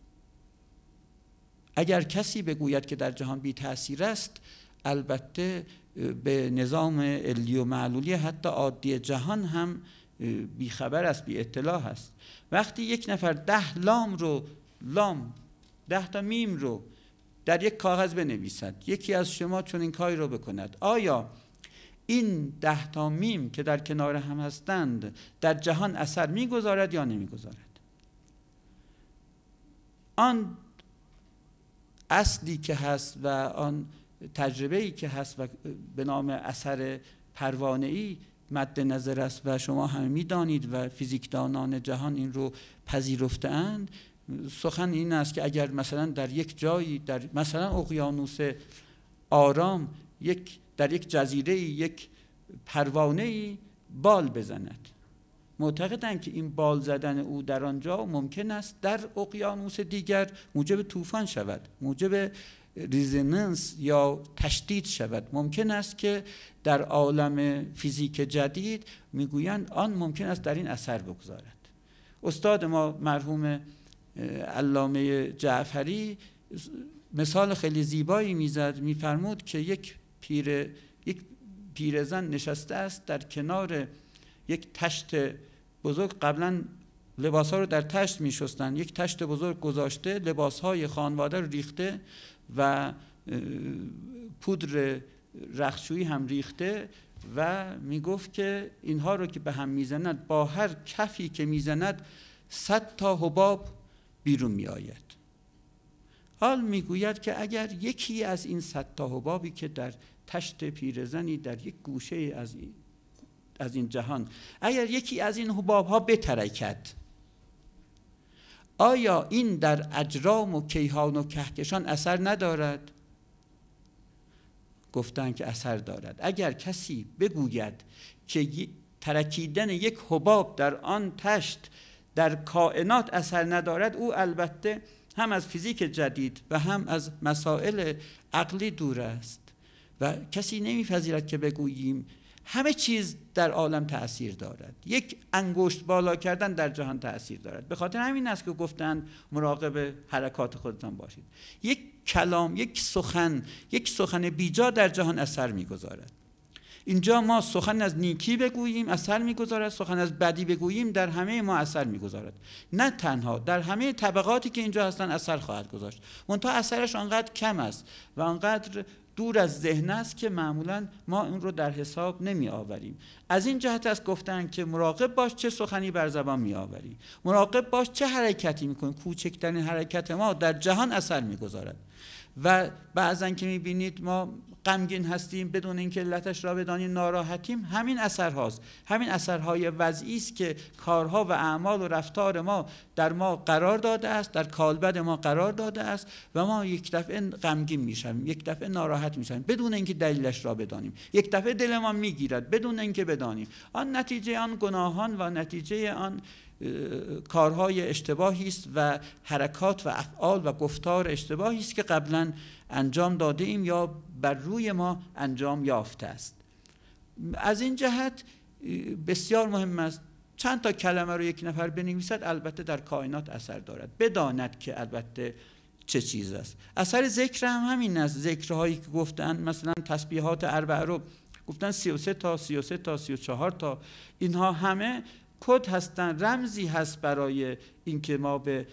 اگر کسی بگوید که در جهان بی تأثیر است البته به نظام علی و معلولی حتی عادی جهان هم بیخبر است بی اطلاع هست. وقتی یک نفر ده لام رو لام ده تا میم رو در یک کاغذ بنویسد یکی از شما چون این کاری رو بکند آیا این ده تا میم که در کنار هم هستند در جهان اثر می‌گذارد یا نمی‌گذارد؟ آن اصلی که هست و آن تجربه ای که هست و به نام اثر پروانه ای مد نظر است و شما همه می‌دانید و فیزیکدانان جهان این رو پذیرفته اند سخن این است که اگر مثلا در یک جایی در مثلا اقیانوس آرام یک در یک جزیره یک پروانه ای بال بزند. معتقدند که این بال زدن او در آنجا ممکن است در اقیانوس دیگر موجب طوفان شود موجب resonance یا تشدید شود. ممکن است که در عالم فیزیک جدید می‌گویند آن ممکن است در این اثر بگذارد. استاد ما مرحوم علامه جعفری مثال خیلی زیبایی می‌زد میفرمود که یک پیر یک پیرزن نشسته است در کنار یک تشت بزرگ. قبلا لباس ها رو در تشت می شستن. یک تشت بزرگ گذاشته لباس های خانواده رو ریخته و پودر رخشویی هم ریخته و می گفت که اینها رو که به هم می‌زند با هر کفی که می‌زند صد تا حباب بیرون می آید حال می‌گوید که اگر یکی از این صد تا حبابی که در تشت پیرزنی در یک گوشه از این, از این جهان اگر یکی از این حباب ها بترکد آیا این در اجرام و کیهان و کهکشان اثر ندارد؟ گفتن که اثر دارد. اگر کسی بگوید که ترکیدن یک حباب در آن تشت در کائنات اثر ندارد او البته هم از فیزیک جدید و هم از مسائل عقلی دور است. و کسی نمیپذیرد که بگوییم همه چیز در عالم تاثیر دارد. یک انگشت بالا کردن در جهان تاثیر دارد. به خاطر همین است که گفتند مراقب حرکات خودتان باشید. یک کلام یک سخن یک سخن بیجا در جهان اثر می‌گذارد. اینجا ما سخن از نیکی بگوییم اثر می‌گذارد. سخن از بدی بگوییم در همه ما اثر می‌گذارد. نه تنها در همه طبقاتی که اینجا هستن اثر خواهد گذاشت. منتها اثرش آنقدر کم است و آنقدر دور از ذهن است که معمولا ما این رو در حساب نمی آوریم از این جهت است گفتن که مراقب باش چه سخنی بر زبان می آوری مراقب باش چه حرکتی می‌کنی. کوچکترین حرکت ما در جهان اثر می‌گذارد. و بعضا که می‌بینید ما غمگین هستیم بدون اینکه علتش را بدانیم ناراحتیم. همین اثر هاست همین اثرهای وضعی است که کارها و اعمال و رفتار ما در ما قرار داده است در کالبد ما قرار داده است و ما یک دفعه غمگین میشیم یک دفعه ناراحت میشیم بدون اینکه دلیلش را بدانیم. یک دفعه دل ما می‌گیرد بدون اینکه بدانیم. آن نتیجه آن گناهان و نتیجه آن کارهای اشتباهی است و حرکات و افعال و گفتار اشتباهی است که قبلا انجام داده ایم یا بر روی ما انجام یافته است. از این جهت بسیار مهم است. چند تا کلمه رو یک نفر بنویسد البته در کائنات اثر دارد. بداند که البته چه چیز است. اثر ذکر هم همین است. ذکرهایی که گفتن مثلا تسبیحات اربعه رو. گفتن 33 تا 33 تا 34 تا. اینها همه کد هستن رمزی هست برای اینکه ما به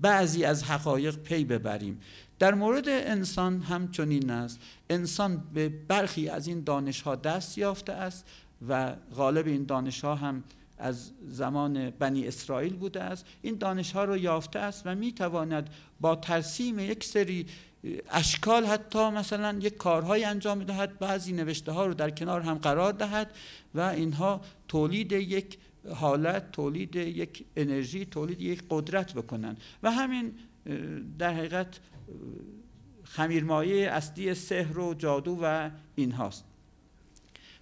بعضی از حقایق پی ببریم. در مورد انسان هم چنین است. انسان به برخی از این دانش ها دست یافته است و غالب این دانش ها هم از زمان بنی اسرائیل بوده است. این دانش ها رو یافته است و می تواند با ترسیم یک سری اشکال حتی مثلا یک کارهای انجام دهد بعضی نوشته ها رو در کنار هم قرار دهد و اینها تولید یک حالت تولید یک انرژی تولید یک قدرت بکنن. و همین در حقیقت خمیرمایه اصلی سحر و جادو و این هاست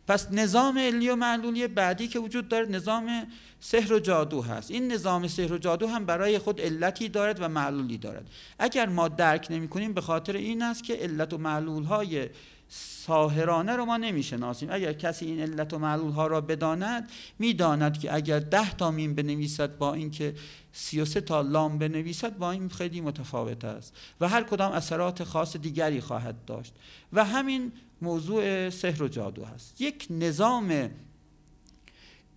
پس نظام علی و معلولی بعدی که وجود داره نظام سحر و جادو هست. این نظام سحر و جادو هم برای خود علتی دارد و معلولی دارد. اگر ما درک نمی کنیم به خاطر این است که علت و معلول های ساهرانه رو ما نمی‌شناسیم. اگر کسی این علت و معلول ها را بداند می‌داند که اگر ده تا میم بنویسد با اینکه 33 تا لام بنویسد با این خیلی متفاوت است. و هر کدام اثرات خاص دیگری خواهد داشت. و همین موضوع سحر و جادو هست. یک نظام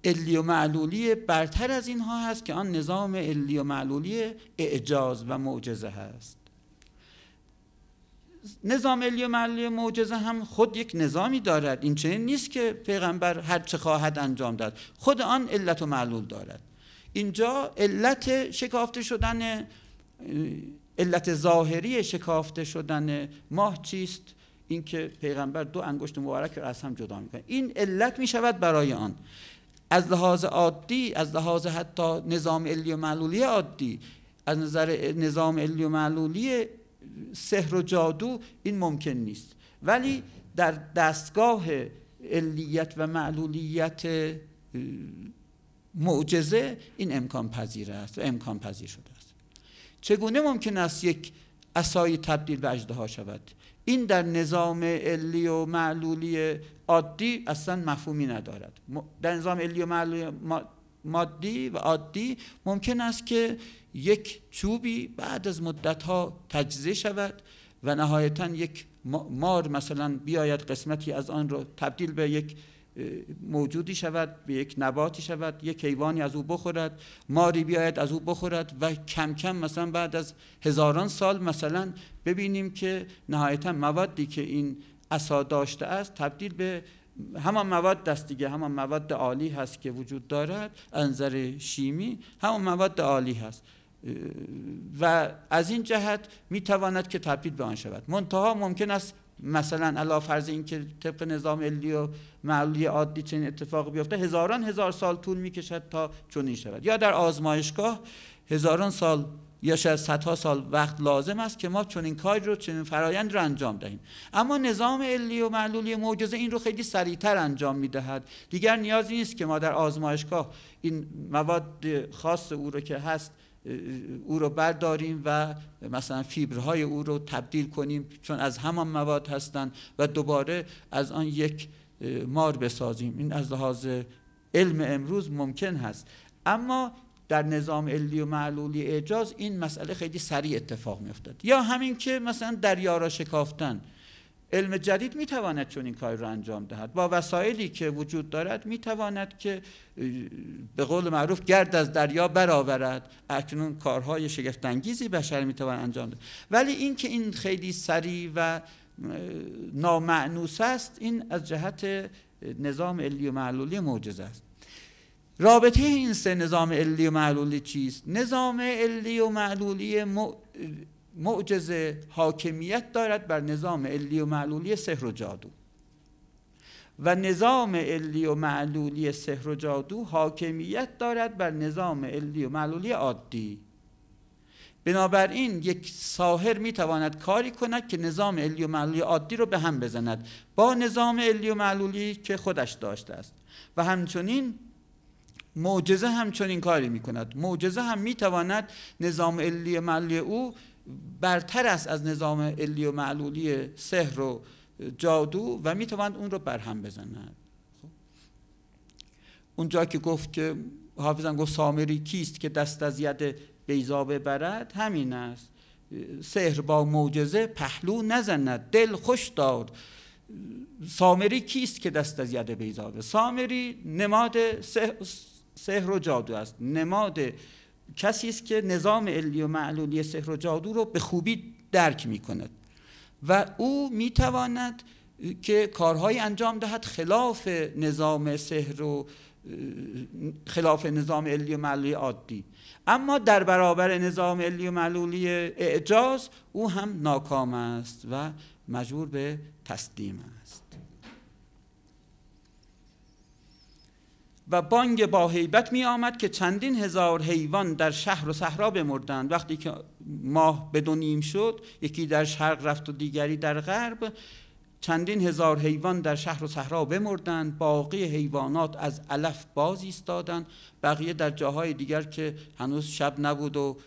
علی و معلولی برتر از اینها هست که آن نظام علی و معلولی اعجاز و معجزه هست. نظام علی و معلولی معجزه هم خود یک نظامی دارد. این چنین نیست که پیغمبر هر چه خواهد انجام داد. خود آن علت و معلول دارد. اینجا علت شکافته شدن علت ظاهری شکافته شدن ماه چیست؟ اینکه پیغمبر دو انگشت مبارک را از هم جدا می‌کنه. این علت می شود برای آن. از لحاظ عادی از لحاظ حتی نظام علی و معلولی عادی از نظر نظام علی و معلولی سحر و جادو این ممکن نیست. ولی در دستگاه علیت و معلولیت معجزه این امکان پذیر است و امکان پذیر شده است. چگونه ممکن است یک اسایی تبدیل به اجده شود؟ این در نظام علی و معلولی عادی اصلا مفهومی ندارد. در نظام علی و معلولی مادی و عادی ممکن است که یک چوبی بعد از مدت ها تجزیه شود و نهایتا یک مار مثلا بیاید قسمتی از آن رو تبدیل به یک موجودی شود به یک نباتی شود یک حیوانی از او بخورد ماری بیاید از او بخورد و کم کم مثلا بعد از هزاران سال مثلا ببینیم که نهایتا موادی که این اسا داشته است تبدیل به همان مواد دست دیگه همان مواد عالی هست که وجود دارد انظر شیمی همان مواد عالی هست. و از این جهت می تواند که تبدیل به آن شود. منتها ممکن است مثلا علا فرض این که طبق نظام علی و معلولی عادی چنین اتفاق بیفته هزاران هزار سال طول می‌کشد تا چنین شود. یا در آزمایشگاه هزاران سال یا شاید صدها سال وقت لازم است که ما چنین کاری رو چنین فرایند رو انجام دهیم. اما نظام علی و معلولی معجزه این رو خیلی سریعتر انجام می‌دهد. دیگر نیازی نیست که ما در آزمایشگاه این مواد خاص او رو که هست او رو برداریم و مثلا فیبرهای او رو تبدیل کنیم چون از همان مواد هستند و دوباره از آن یک مار بسازیم. این از لحاظ علم امروز ممکن هست. اما در نظام علی و معلولی اعجاز این مسئله خیلی سریع اتفاق میافتد. یا همین که مثلا دریا را شکافتن. علم جدید می‌تواند چون این کار را انجام دهد. با وسایلی که وجود دارد می‌تواند که به قول معروف گرد از دریا برآورد. اکنون کارهای شگفتانگیزی بشر می‌تواند انجام دهد. ولی این که این خیلی سریع و نامعنوس است این از جهت نظام علی و معلولی معجزه است. رابطه این سه نظام علی و معلولی چیست؟ نظام علی و معلولی معجزه حاکمیت دارد بر نظام علی و معلولی سحر و جادو. و نظام علی و معلولی سحر و جادو حاکمیت دارد بر نظام علی و معلولی عادی. بنابراین یک ساهر می‌تواند کاری کند که نظام علی و معلولی عادی رو به هم بزند. با نظام علی و معلولی که خودش داشته است. و همچنین معجزه هم چنین کاری می کند معجزه هم می تواند نظام علی معلولی او برتر است از نظام علی و معلولی سحر و جادو و می تواند اون رو برهم بزند. خب. اونجا که گفت که حافظم گفت سامری کیست که دست از ید بیزا ببرد؟ همین است. سحر با معجزه پهلو نزند. دل خوش داد سامری کیست که دست از ید بیزا سامری نماد سحر و جادو است. نماد کسی است که نظام علی و معلولی سحر و جادو رو به خوبی درک می کند و او می تواند که کارهای انجام دهد خلاف نظام سحر و خلاف نظام علی و معلولی عادی. اما در برابر نظام علی و معلولی اعجاز او هم ناکام است و مجبور به تسلیم است. و بانگ با حیبت می آمد که چندین هزار حیوان در شهر و صحرا بمردند. وقتی که ماه به دو نیم شد یکی در شرق رفت و دیگری در غرب چندین هزار حیوان در شهر و صحرا بمردند. باقی حیوانات از علف باز ایستادند. بقیه در جاهای دیگر که هنوز شب نبود و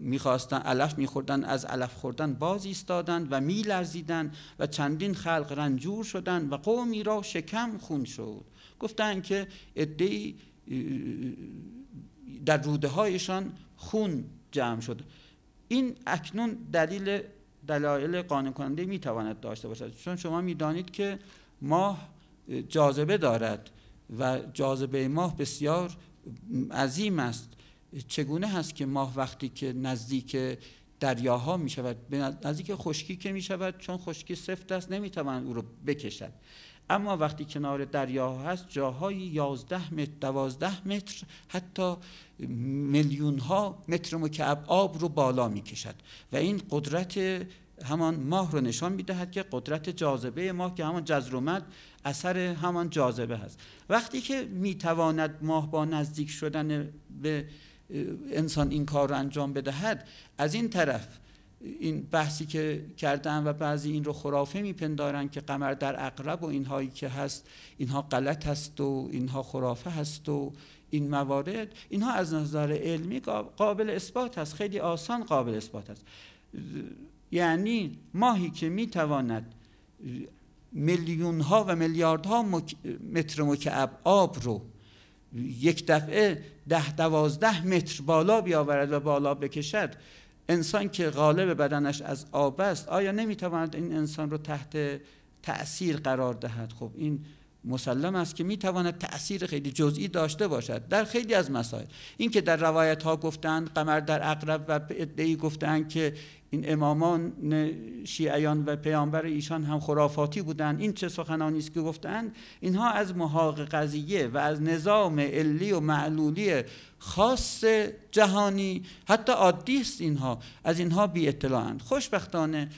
می‌خواستن علف میخوردن از علف خوردن باز ایستادند و میلرزیدند و چندین خلق رنجور شدند و قومی را شکم خون شد. گفتن که ادهی در روده هایشان خون جمع شد. این اکنون دلیل دلایل قانع کننده می‌تواند داشته باشد. چون شما می‌دانید که ماه جاذبه دارد و جاذبه ماه بسیار عظیم است. چگونه هست که ماه وقتی که نزدیک دریاها می شود نزدیک خشکی که می شود چون خشکی سفت است نمی‌تواند او رو بکشد. اما وقتی کنار دریا هست جاهای 11 متر 12 متر حتی میلیون ها متر مکعب آب رو بالا می کشد و این قدرت همان ماه رو نشان می‌دهد که قدرت جاذبه ماه که همان جزرومت اثر همان جاذبه هست. وقتی که می‌تواند ماه با نزدیک شدن به انسان این کار رو انجام بدهد از این طرف این بحثی که کردن و بعضی این رو خرافه میپندارن که قمر در اقرب و اینهایی که هست اینها غلط هست و اینها خرافه هست و این موارد اینها از نظر علمی قابل اثبات هست خیلی آسان قابل اثبات هست. یعنی ماهی که می‌تواند میلیون ها و میلیاردها متر مکعب آب رو یک دفعه ده دوازده متر بالا بیاورد و بالا بکشد انسان که غالب بدنش از آب است آیا نمی‌تواند این انسان رو تحت تأثیر قرار دهد؟ خب این مسلم است که می‌تواند تأثیر خیلی جزئی داشته باشد در خیلی از مسائل. این که در روایت ها گفتند قمر در اقرب و ادعی گفتند که این امامان شیعیان و پیامبر ایشان هم خرافاتی بودند. این چه سخنانی است که گفتند؟ اینها از محاق قضیه و از نظام علی و معلولی خاص جهانی حتی عادی است اینها. از اینها بی اطلاعند خوشبختانه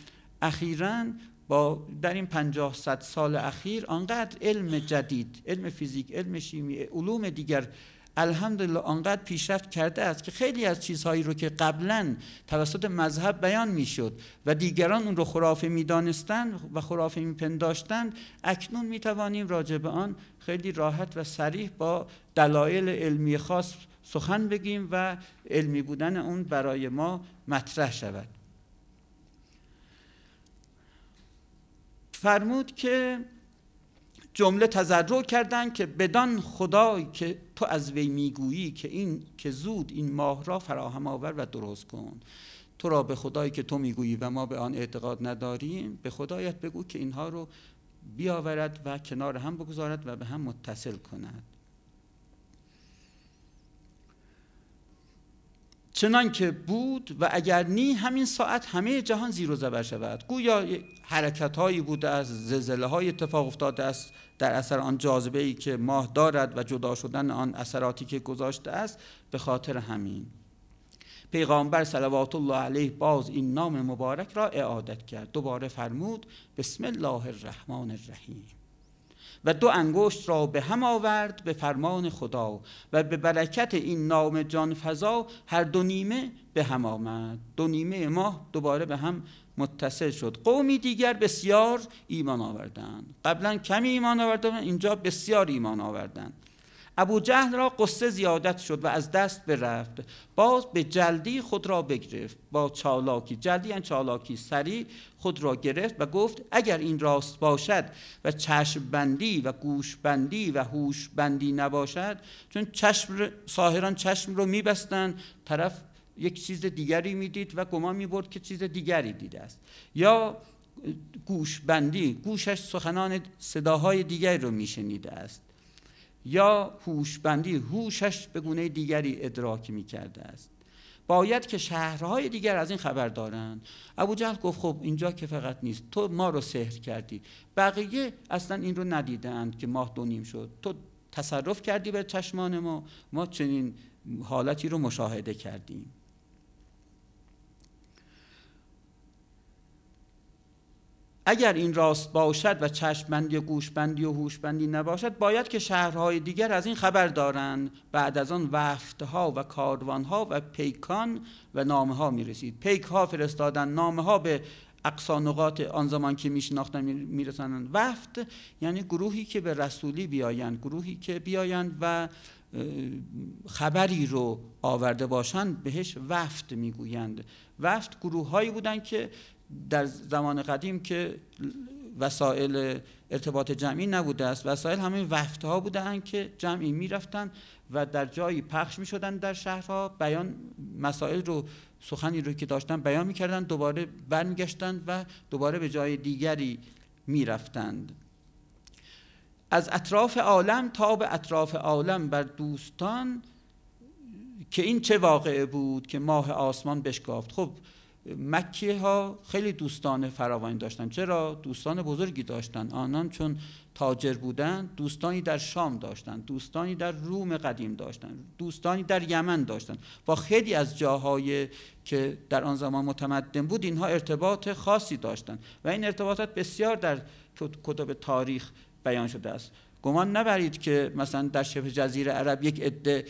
اخیرا با در این پنجاه صد سال اخیر آنقدر علم جدید علم فیزیک علم شیمی علوم دیگر الحمدلله آنقدر پیشرفت کرده است که خیلی از چیزهایی رو که قبلا توسط مذهب بیان می‌شد و دیگران اون رو خرافه می‌دانستند و خرافه میپنداشتند اکنون می‌توانیم راجع به آن خیلی راحت و سریح با دلایل علمی خاص سخن بگیم و علمی بودن اون برای ما مطرح شود. فرمود که جمله تضرع کردند که بدان خدای که تو از وی می‌گویی که این که زود این ماه را فراهم آور و درست کن. تو را به خدایی که تو می‌گویی و ما به آن اعتقاد نداریم به خدایت بگو که اینها رو بیاورد و کنار هم بگذارد و به هم متصل کند. چنان که بود و اگر نی همین ساعت همه جهان زیر و زبر شود. گویا حرکت هایی بوده از زلزله های اتفاق افتاده است در اثر آن جاذبه ای که ماه دارد و جدا شدن آن اثراتی که گذاشته است به خاطر همین. پیغامبر صلوات الله علیه باز این نام مبارک را اعادت کرد. دوباره فرمود بسم الله الرحمن الرحیم. و دو انگشت را به هم آورد به فرمان خدا و به برکت این نام جان فضا هر دو نیمه به هم آمد. دو نیمه ماه دوباره به هم متصل شد. قومی دیگر بسیار ایمان آوردند. قبلا کمی ایمان آوردند اینجا بسیار ایمان آوردند. ابو جهل را قصه زیادت شد و از دست برفت. باز به جلدی خود را بگرفت. با چالاکی جلدی یعنی چالاکی سریع خود را گرفت و گفت اگر این راست باشد و چشم بندی و گوش بندی و هوش بندی نباشد چون چشم ساهران چشم رو میبستن طرف یک چیز دیگری می‌دید و گمان می‌برد که چیز دیگری دیده است. یا گوش بندی گوشش سخنان صداهای دیگری رو میشنیده است. یا هوشبندی هوشش به گونه دیگری ادراک می کرده است. باید که شهرهای دیگر از این خبر دارند. ابو جهل گفت خب اینجا که فقط نیست. تو ما رو سحر کردی. بقیه اصلا این رو ندیدند که ماه دو شد. تو تصرف کردی به چشمان ما. ما چنین حالتی رو مشاهده کردیم. اگر این راست باشد و چشمبندی و گوشبندی و هوشبندی نباشد باید که شهرهای دیگر از این خبر دارند. بعد از آن وفتها و کاروانها و پیکان و نامه ها می رسید پیک ها فرستادن نامه ها به اقصا نقاط آن زمان که میشناختن میرسانند. وفت یعنی گروهی که به رسولی بیایند گروهی که بیایند و خبری رو آورده باشند بهش وفت می‌گویند. وفت گروه هایی بودند که در زمان قدیم که وسایل ارتباط جمعی نبوده است. وسایل همین وفته ها بودن که جمعی می‌رفتن و در جایی پخش می شدن در شهرها. بیان مسائل رو سخنی رو که داشتن بیان می‌کردن دوباره برمیگشتند و دوباره به جای دیگری می‌رفتند. از اطراف عالم تا به اطراف عالم بر دوستان که این چه واقعه بود که ماه آسمان بشکافت. خب مکه ها خیلی دوستان فراوانی داشتن. چرا؟ دوستان بزرگی داشتن. آنان چون تاجر بودن دوستانی در شام داشتن دوستانی در روم قدیم داشتن دوستانی در یمن داشتن. با خیلی از جاهای که در آن زمان متمدن بود اینها ارتباط خاصی داشتن. و این ارتباطات بسیار در کتب تاریخ بیان شده است. گمان نبرید که مثلا در شبه جزیره عرب یک عده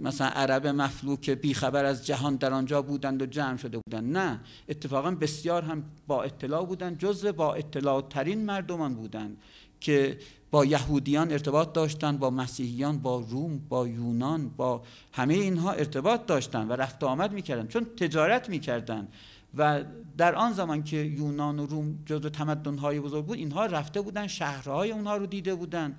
مثلا عرب مفلوک بیخبر از جهان در آنجا بودند و جمع شده بودند. نه اتفاقا بسیار هم با اطلاع بودند. جزء با اطلاع ترین مردمان بودند که با یهودیان ارتباط داشتند با مسیحیان با روم با یونان با همه اینها ارتباط داشتند و رفت آمد می‌کردن چون تجارت می‌کردند. و در آن زمان که یونان و روم جزو تمدن‌های بزرگ بود اینها رفته بودن شهرهای اونها رو دیده بودن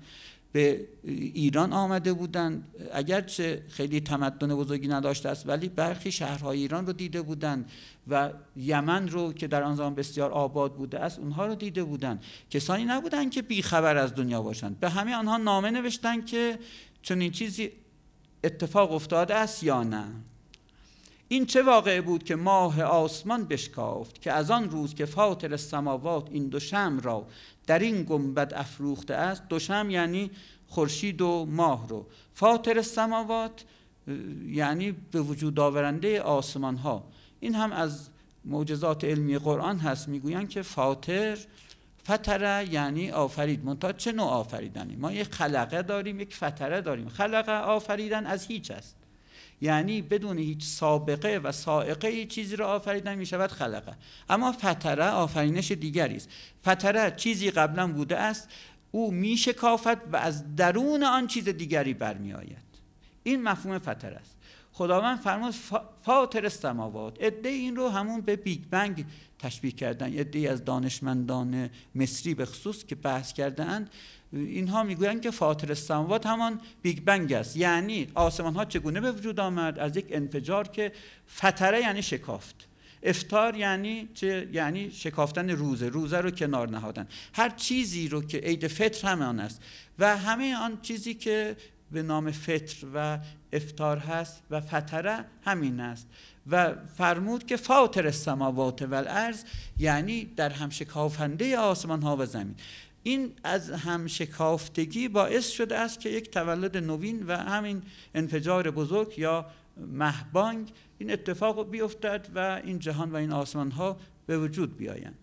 به ایران آمده بودند اگرچه خیلی تمدن بزرگی نداشته است ولی برخی شهرهای ایران رو دیده بودند و یمن رو که در آن زمان بسیار آباد بوده است اونها رو دیده بودند کسانی نبودند که بیخبر از دنیا باشند. به همه آنها نامه نوشتند که چنین چیزی اتفاق افتاده است یا نه. این چه واقعه بود که ماه آسمان بشکافت که از آن روز که فاطر سماوات این دو شم را در این گنبد افروخته است دو شم یعنی خورشید و ماه رو. فاطر سماوات یعنی به وجود آورنده آسمان ها این هم از معجزات علمی قرآن هست می‌گویند که فاطر فتره یعنی آفرید. منتها چه نوع آفریدنی؟ ما یک خلقه داریم یک فتره داریم. خلقه آفریدن از هیچ است. یعنی بدون هیچ سابقه و سائقه چیزی را آفریدن می شود خلقه. اما فتره آفرینش دیگری است. فتره چیزی قبلا بوده است او می شکافت و از درون آن چیز دیگری برمی آید این مفهوم فتره است. خداوند فرمود فاطر السماوات. عده این رو همون به بیگ بنگ تشبیه کردن. عده از دانشمندان مصری به خصوص که بحث کردند اینها می‌گویند که فاطر السماوات همان بیگ بنگ است. یعنی آسمان ها چگونه به وجود آمد؟ از یک انفجار که فطره یعنی شکافت. افطار یعنی چه؟ یعنی شکافتن روزه. روزه رو کنار نهادن. هر چیزی رو که عید فطر همان است. و همه آن چیزی که به نام فطر و افتار هست و فتره همین است. و فرمود که فاطر السماوات و الارض یعنی در هم شکافنده آسمان ها و زمین. این از هم شکافتگی باعث شده است که یک تولد نوین و همین انفجار بزرگ یا مهبانگ این اتفاق بیفتد و این جهان و این آسمان ها به وجود بیایند.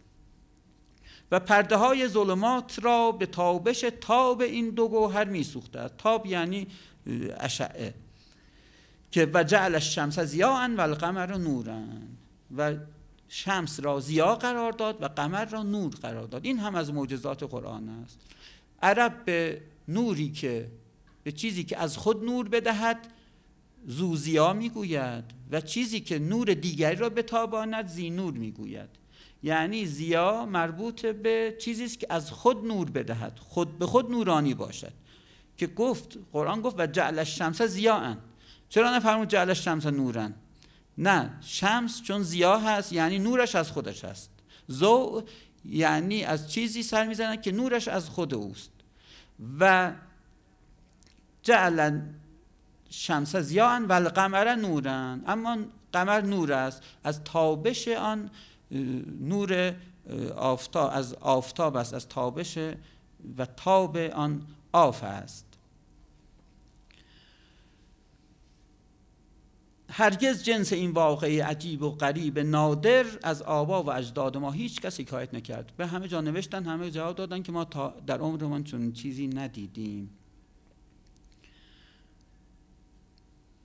و پرده های ظلمات را به تابش تاب این دو گوهر می سوخته تاب یعنی اشعه که و جعل الشمس ضیاء و القمر نورا. و شمس را زیا قرار داد و قمر را نور قرار داد. این هم از معجزات قرآن است. عرب به نوری که به چیزی که از خود نور بدهد زوزیا می‌گوید و چیزی که نور دیگری را بتاباند زی نور می‌گوید. یعنی زیا مربوط به چیزی است که از خود نور بدهد. خود به خود نورانی باشد. که گفت قرآن گفت و جعل الشمس ضیاء چرا نفرمود جعل الشمس نورن نه شمس چون زیا هست یعنی نورش از خودش هست زو یعنی از چیزی سر می‌زنه که نورش از خود اوست. و جعل شمس زیان و القمر نورن. اما قمر نور است. از تابش آن نور آفتاب از آفتاب است. از تابش و تاب آن آف است. هرگز جنس این واقعی عجیب و غریب نادر از آبا و اجداد ما هیچ کسی حکایت نکرد. به همه جا نوشتن همه جواب دادن که ما تا در عمرمان چون چیزی ندیدیم.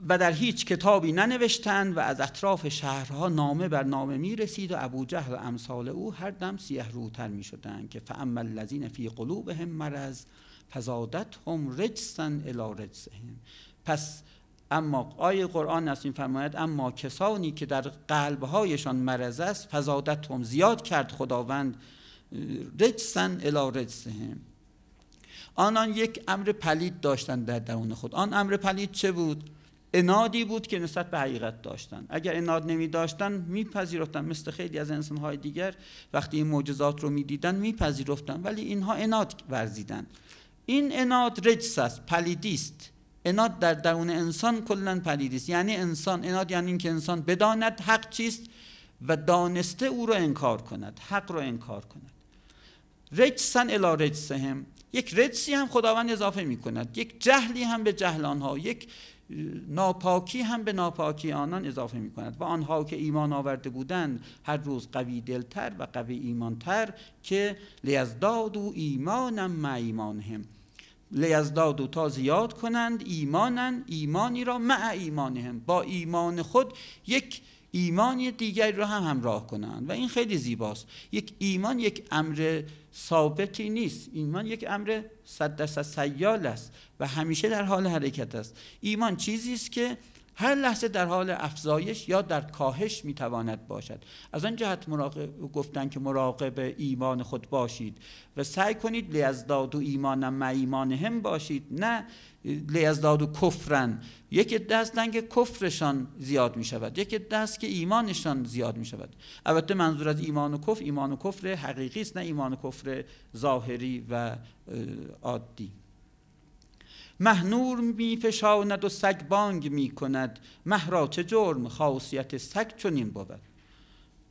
و در هیچ کتابی ننوشتند و از اطراف شهرها نامه بر نامه می رسید و ابو جهل و امثال او هر دم سیه روتر می شدند که فاما الذین فی قلوبهم مرض فزادتهم رجسا الی رجسهم. پس اما آیه قرآن است فرماید اما کسانی که در قلبهایشان مرض است فزادتهم زیاد کرد خداوند رجسن الی رجسهم. آنان یک امر پلید داشتند در درون خود. آن امر پلید چه بود؟ عنادی بود که نسبت به حقیقت داشتن اگر عناد نمی داشتن میپذیرفتن مثل خیلی از انسانهای دیگر وقتی این معجزات رو می‌دیدن میپذیرفتن ولی اینها عناد ورزیدن این عناد رجس است پلیدی است. عناد در درون انسان کلا پلیدی است. یعنی انسان عناد یعنی اینکه انسان بداند حق چیست و دانسته او رو انکار کند حق رو انکار کند. رجسن الی رجسهم. یک رجسی هم خداوند اضافه می کند یک جهلی هم به جهل آنها. یک ناپاکی هم به ناپاکی آنان اضافه می کند و آنها که ایمان آورده بودند هر روز قوی دلتر و قوی ایمانتر که لیزدادو ایمانم مع ایمانهم. لیزدادو تا زیاد کنند ایمانن ایمانی را مع ایمانهم. با ایمان خود یک ایمانی دیگری را هم همراه کنند. و این خیلی زیباست. یک ایمان یک امر ثابتی نیست. ایمان یک امر صد درصد سیال است و همیشه در حال حرکت است. ایمان چیزی است که هر لحظه در حال افزایش یا در کاهش می‌تواند باشد. از آن جهت مراقب گفتن که مراقب ایمان خود باشید و سعی کنید لیزداد و ایمانم مع ایمانهم باشید. نه لیزداد و کفرن. یک دست که کفرشان زیاد می شود یک دست که ایمانشان زیاد می شود البته منظور از ایمان و کفر ایمان و کفر حقیقی است نه ایمان و کفر ظاهری و عادی. مهنور می فشاند و سگ بانگ می کند مه چه جرم؟ خاصیت سگ چنین بود.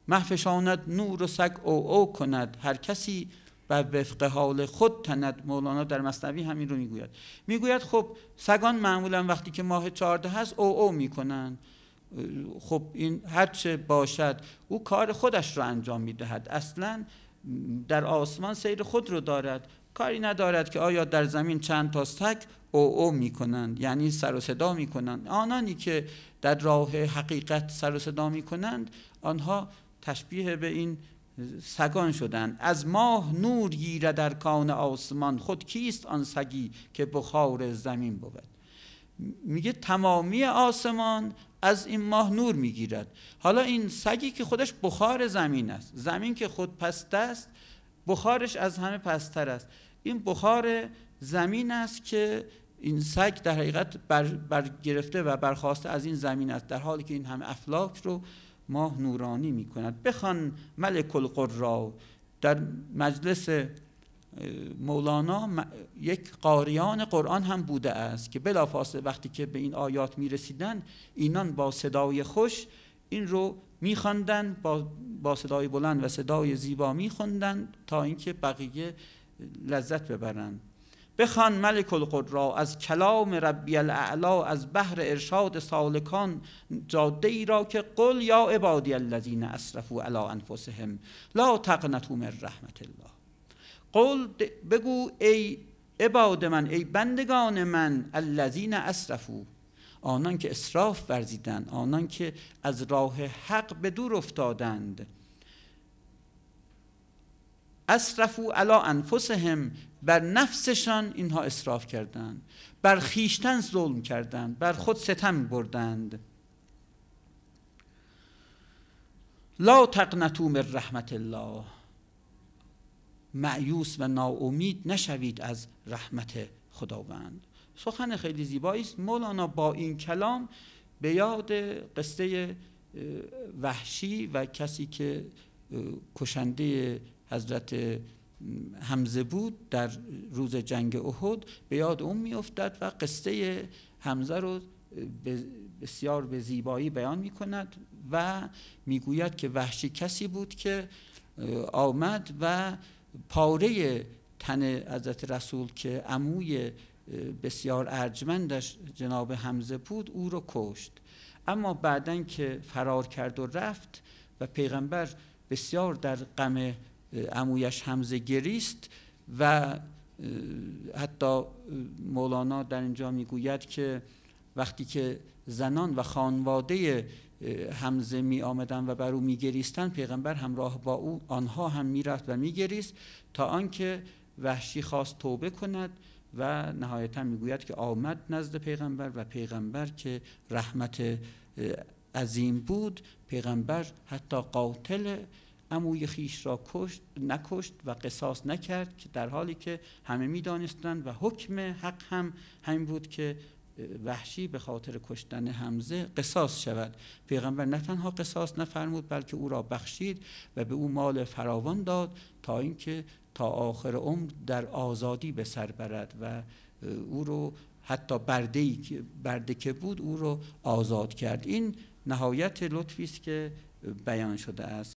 مه فشاند نور و سگ او او کند. هر کسی و وفق حال خود تند. مولانا در مصنوی همین رو می‌گوید. می‌گوید خب سگان معمولا وقتی که ماه چهارده هست او او می‌کنن. خب این هرچه باشد او کار خودش رو انجام می‌دهد. اصلا در آسمان سیر خود رو دارد. کاری ندارد که آیا در زمین چند تا سگ او او می‌کنند یعنی سر و صدا می‌کنند. آنانی که در راه حقیقت سر و صدا می‌کنند آنها تشبیه به این سگان شدند. از ماه نور گیره در کان آسمان خود کیست آن سگی که بخار زمین بود؟ میگه تمامی آسمان از این ماه نور می‌گیرد. حالا این سگی که خودش بخار زمین است زمین که خود پست است بخارش از همه پستر است. این بخار زمین است که این سگ در حقیقت بر, گرفته و برخواسته از این زمین است در حالی که این همه افلاک رو ماه نورانی می کند بخوان ملک القرا در مجلس مولانا یک قاریان قرآن هم بوده است که بلافاصله وقتی که به این آیات می رسیدن اینان با صدای خوش این رو میخواندن با, با صدای بلند و صدای زیبا میخواندن تا اینکه بقیه لذت ببرند بخوان ملک القرا از کلام ربی الاعلا از بحر ارشاد سالکان جاده ای را که قل یا عبادی الذین اسرفوا علی انفسهم لا تقنطوا من رحمت الله. قل بگو ای عباد من ای بندگان من الذین اسرفوا. آنان که اسراف ورزیدند آنان که از راه حق به دور افتادند. اسرفو علا انفسهم بر نفسشان اینها اسراف کردند. بر خیشتن ظلم کردند بر خود ستم بردند. لا تقنطوا من رحمت الله. معیوس و ناامید نشوید از رحمت خداوند. سخن خیلی زیبایی است. مولانا با این کلام به یاد قصه وحشی و کسی که کشنده حضرت حمزه بود در روز جنگ احد به یاد اون میافتد و قصه حمزه رو بسیار به زیبایی بیان می کند و می‌گوید که وحشی کسی بود که آمد و پاره تن حضرت رسول که عموی بسیار ارجمندش جناب حمزه بود او رو کشت. اما بعدا که فرار کرد و رفت و پیغمبر بسیار در غم عمویش حمزه گریست و حتی مولانا در اینجا می‌گوید که وقتی که زنان و خانواده حمزه می آمدن و بر او می گریستن پیغمبر همراه با او آنها هم می رفت و می گریست تا آنکه وحشی خواست توبه کند. و نهایتا می‌گوید که آمد نزد پیغمبر و پیغمبر که رحمت عظیم بود. پیغمبر حتی قاتل عموی خیش را کشت نکشت و قصاص نکرد که در حالی که همه می‌دانستند و حکم حق هم همین بود که وحشی به خاطر کشتن حمزه قصاص شود. پیغمبر نه تنها قصاص نفرمود بلکه او را بخشید و به او مال فراوان داد تا اینکه تا آخر عمر در آزادی به سر برد و او رو حتی برده, برده که بود او رو آزاد کرد. این نهایت لطفی است که بیان شده است.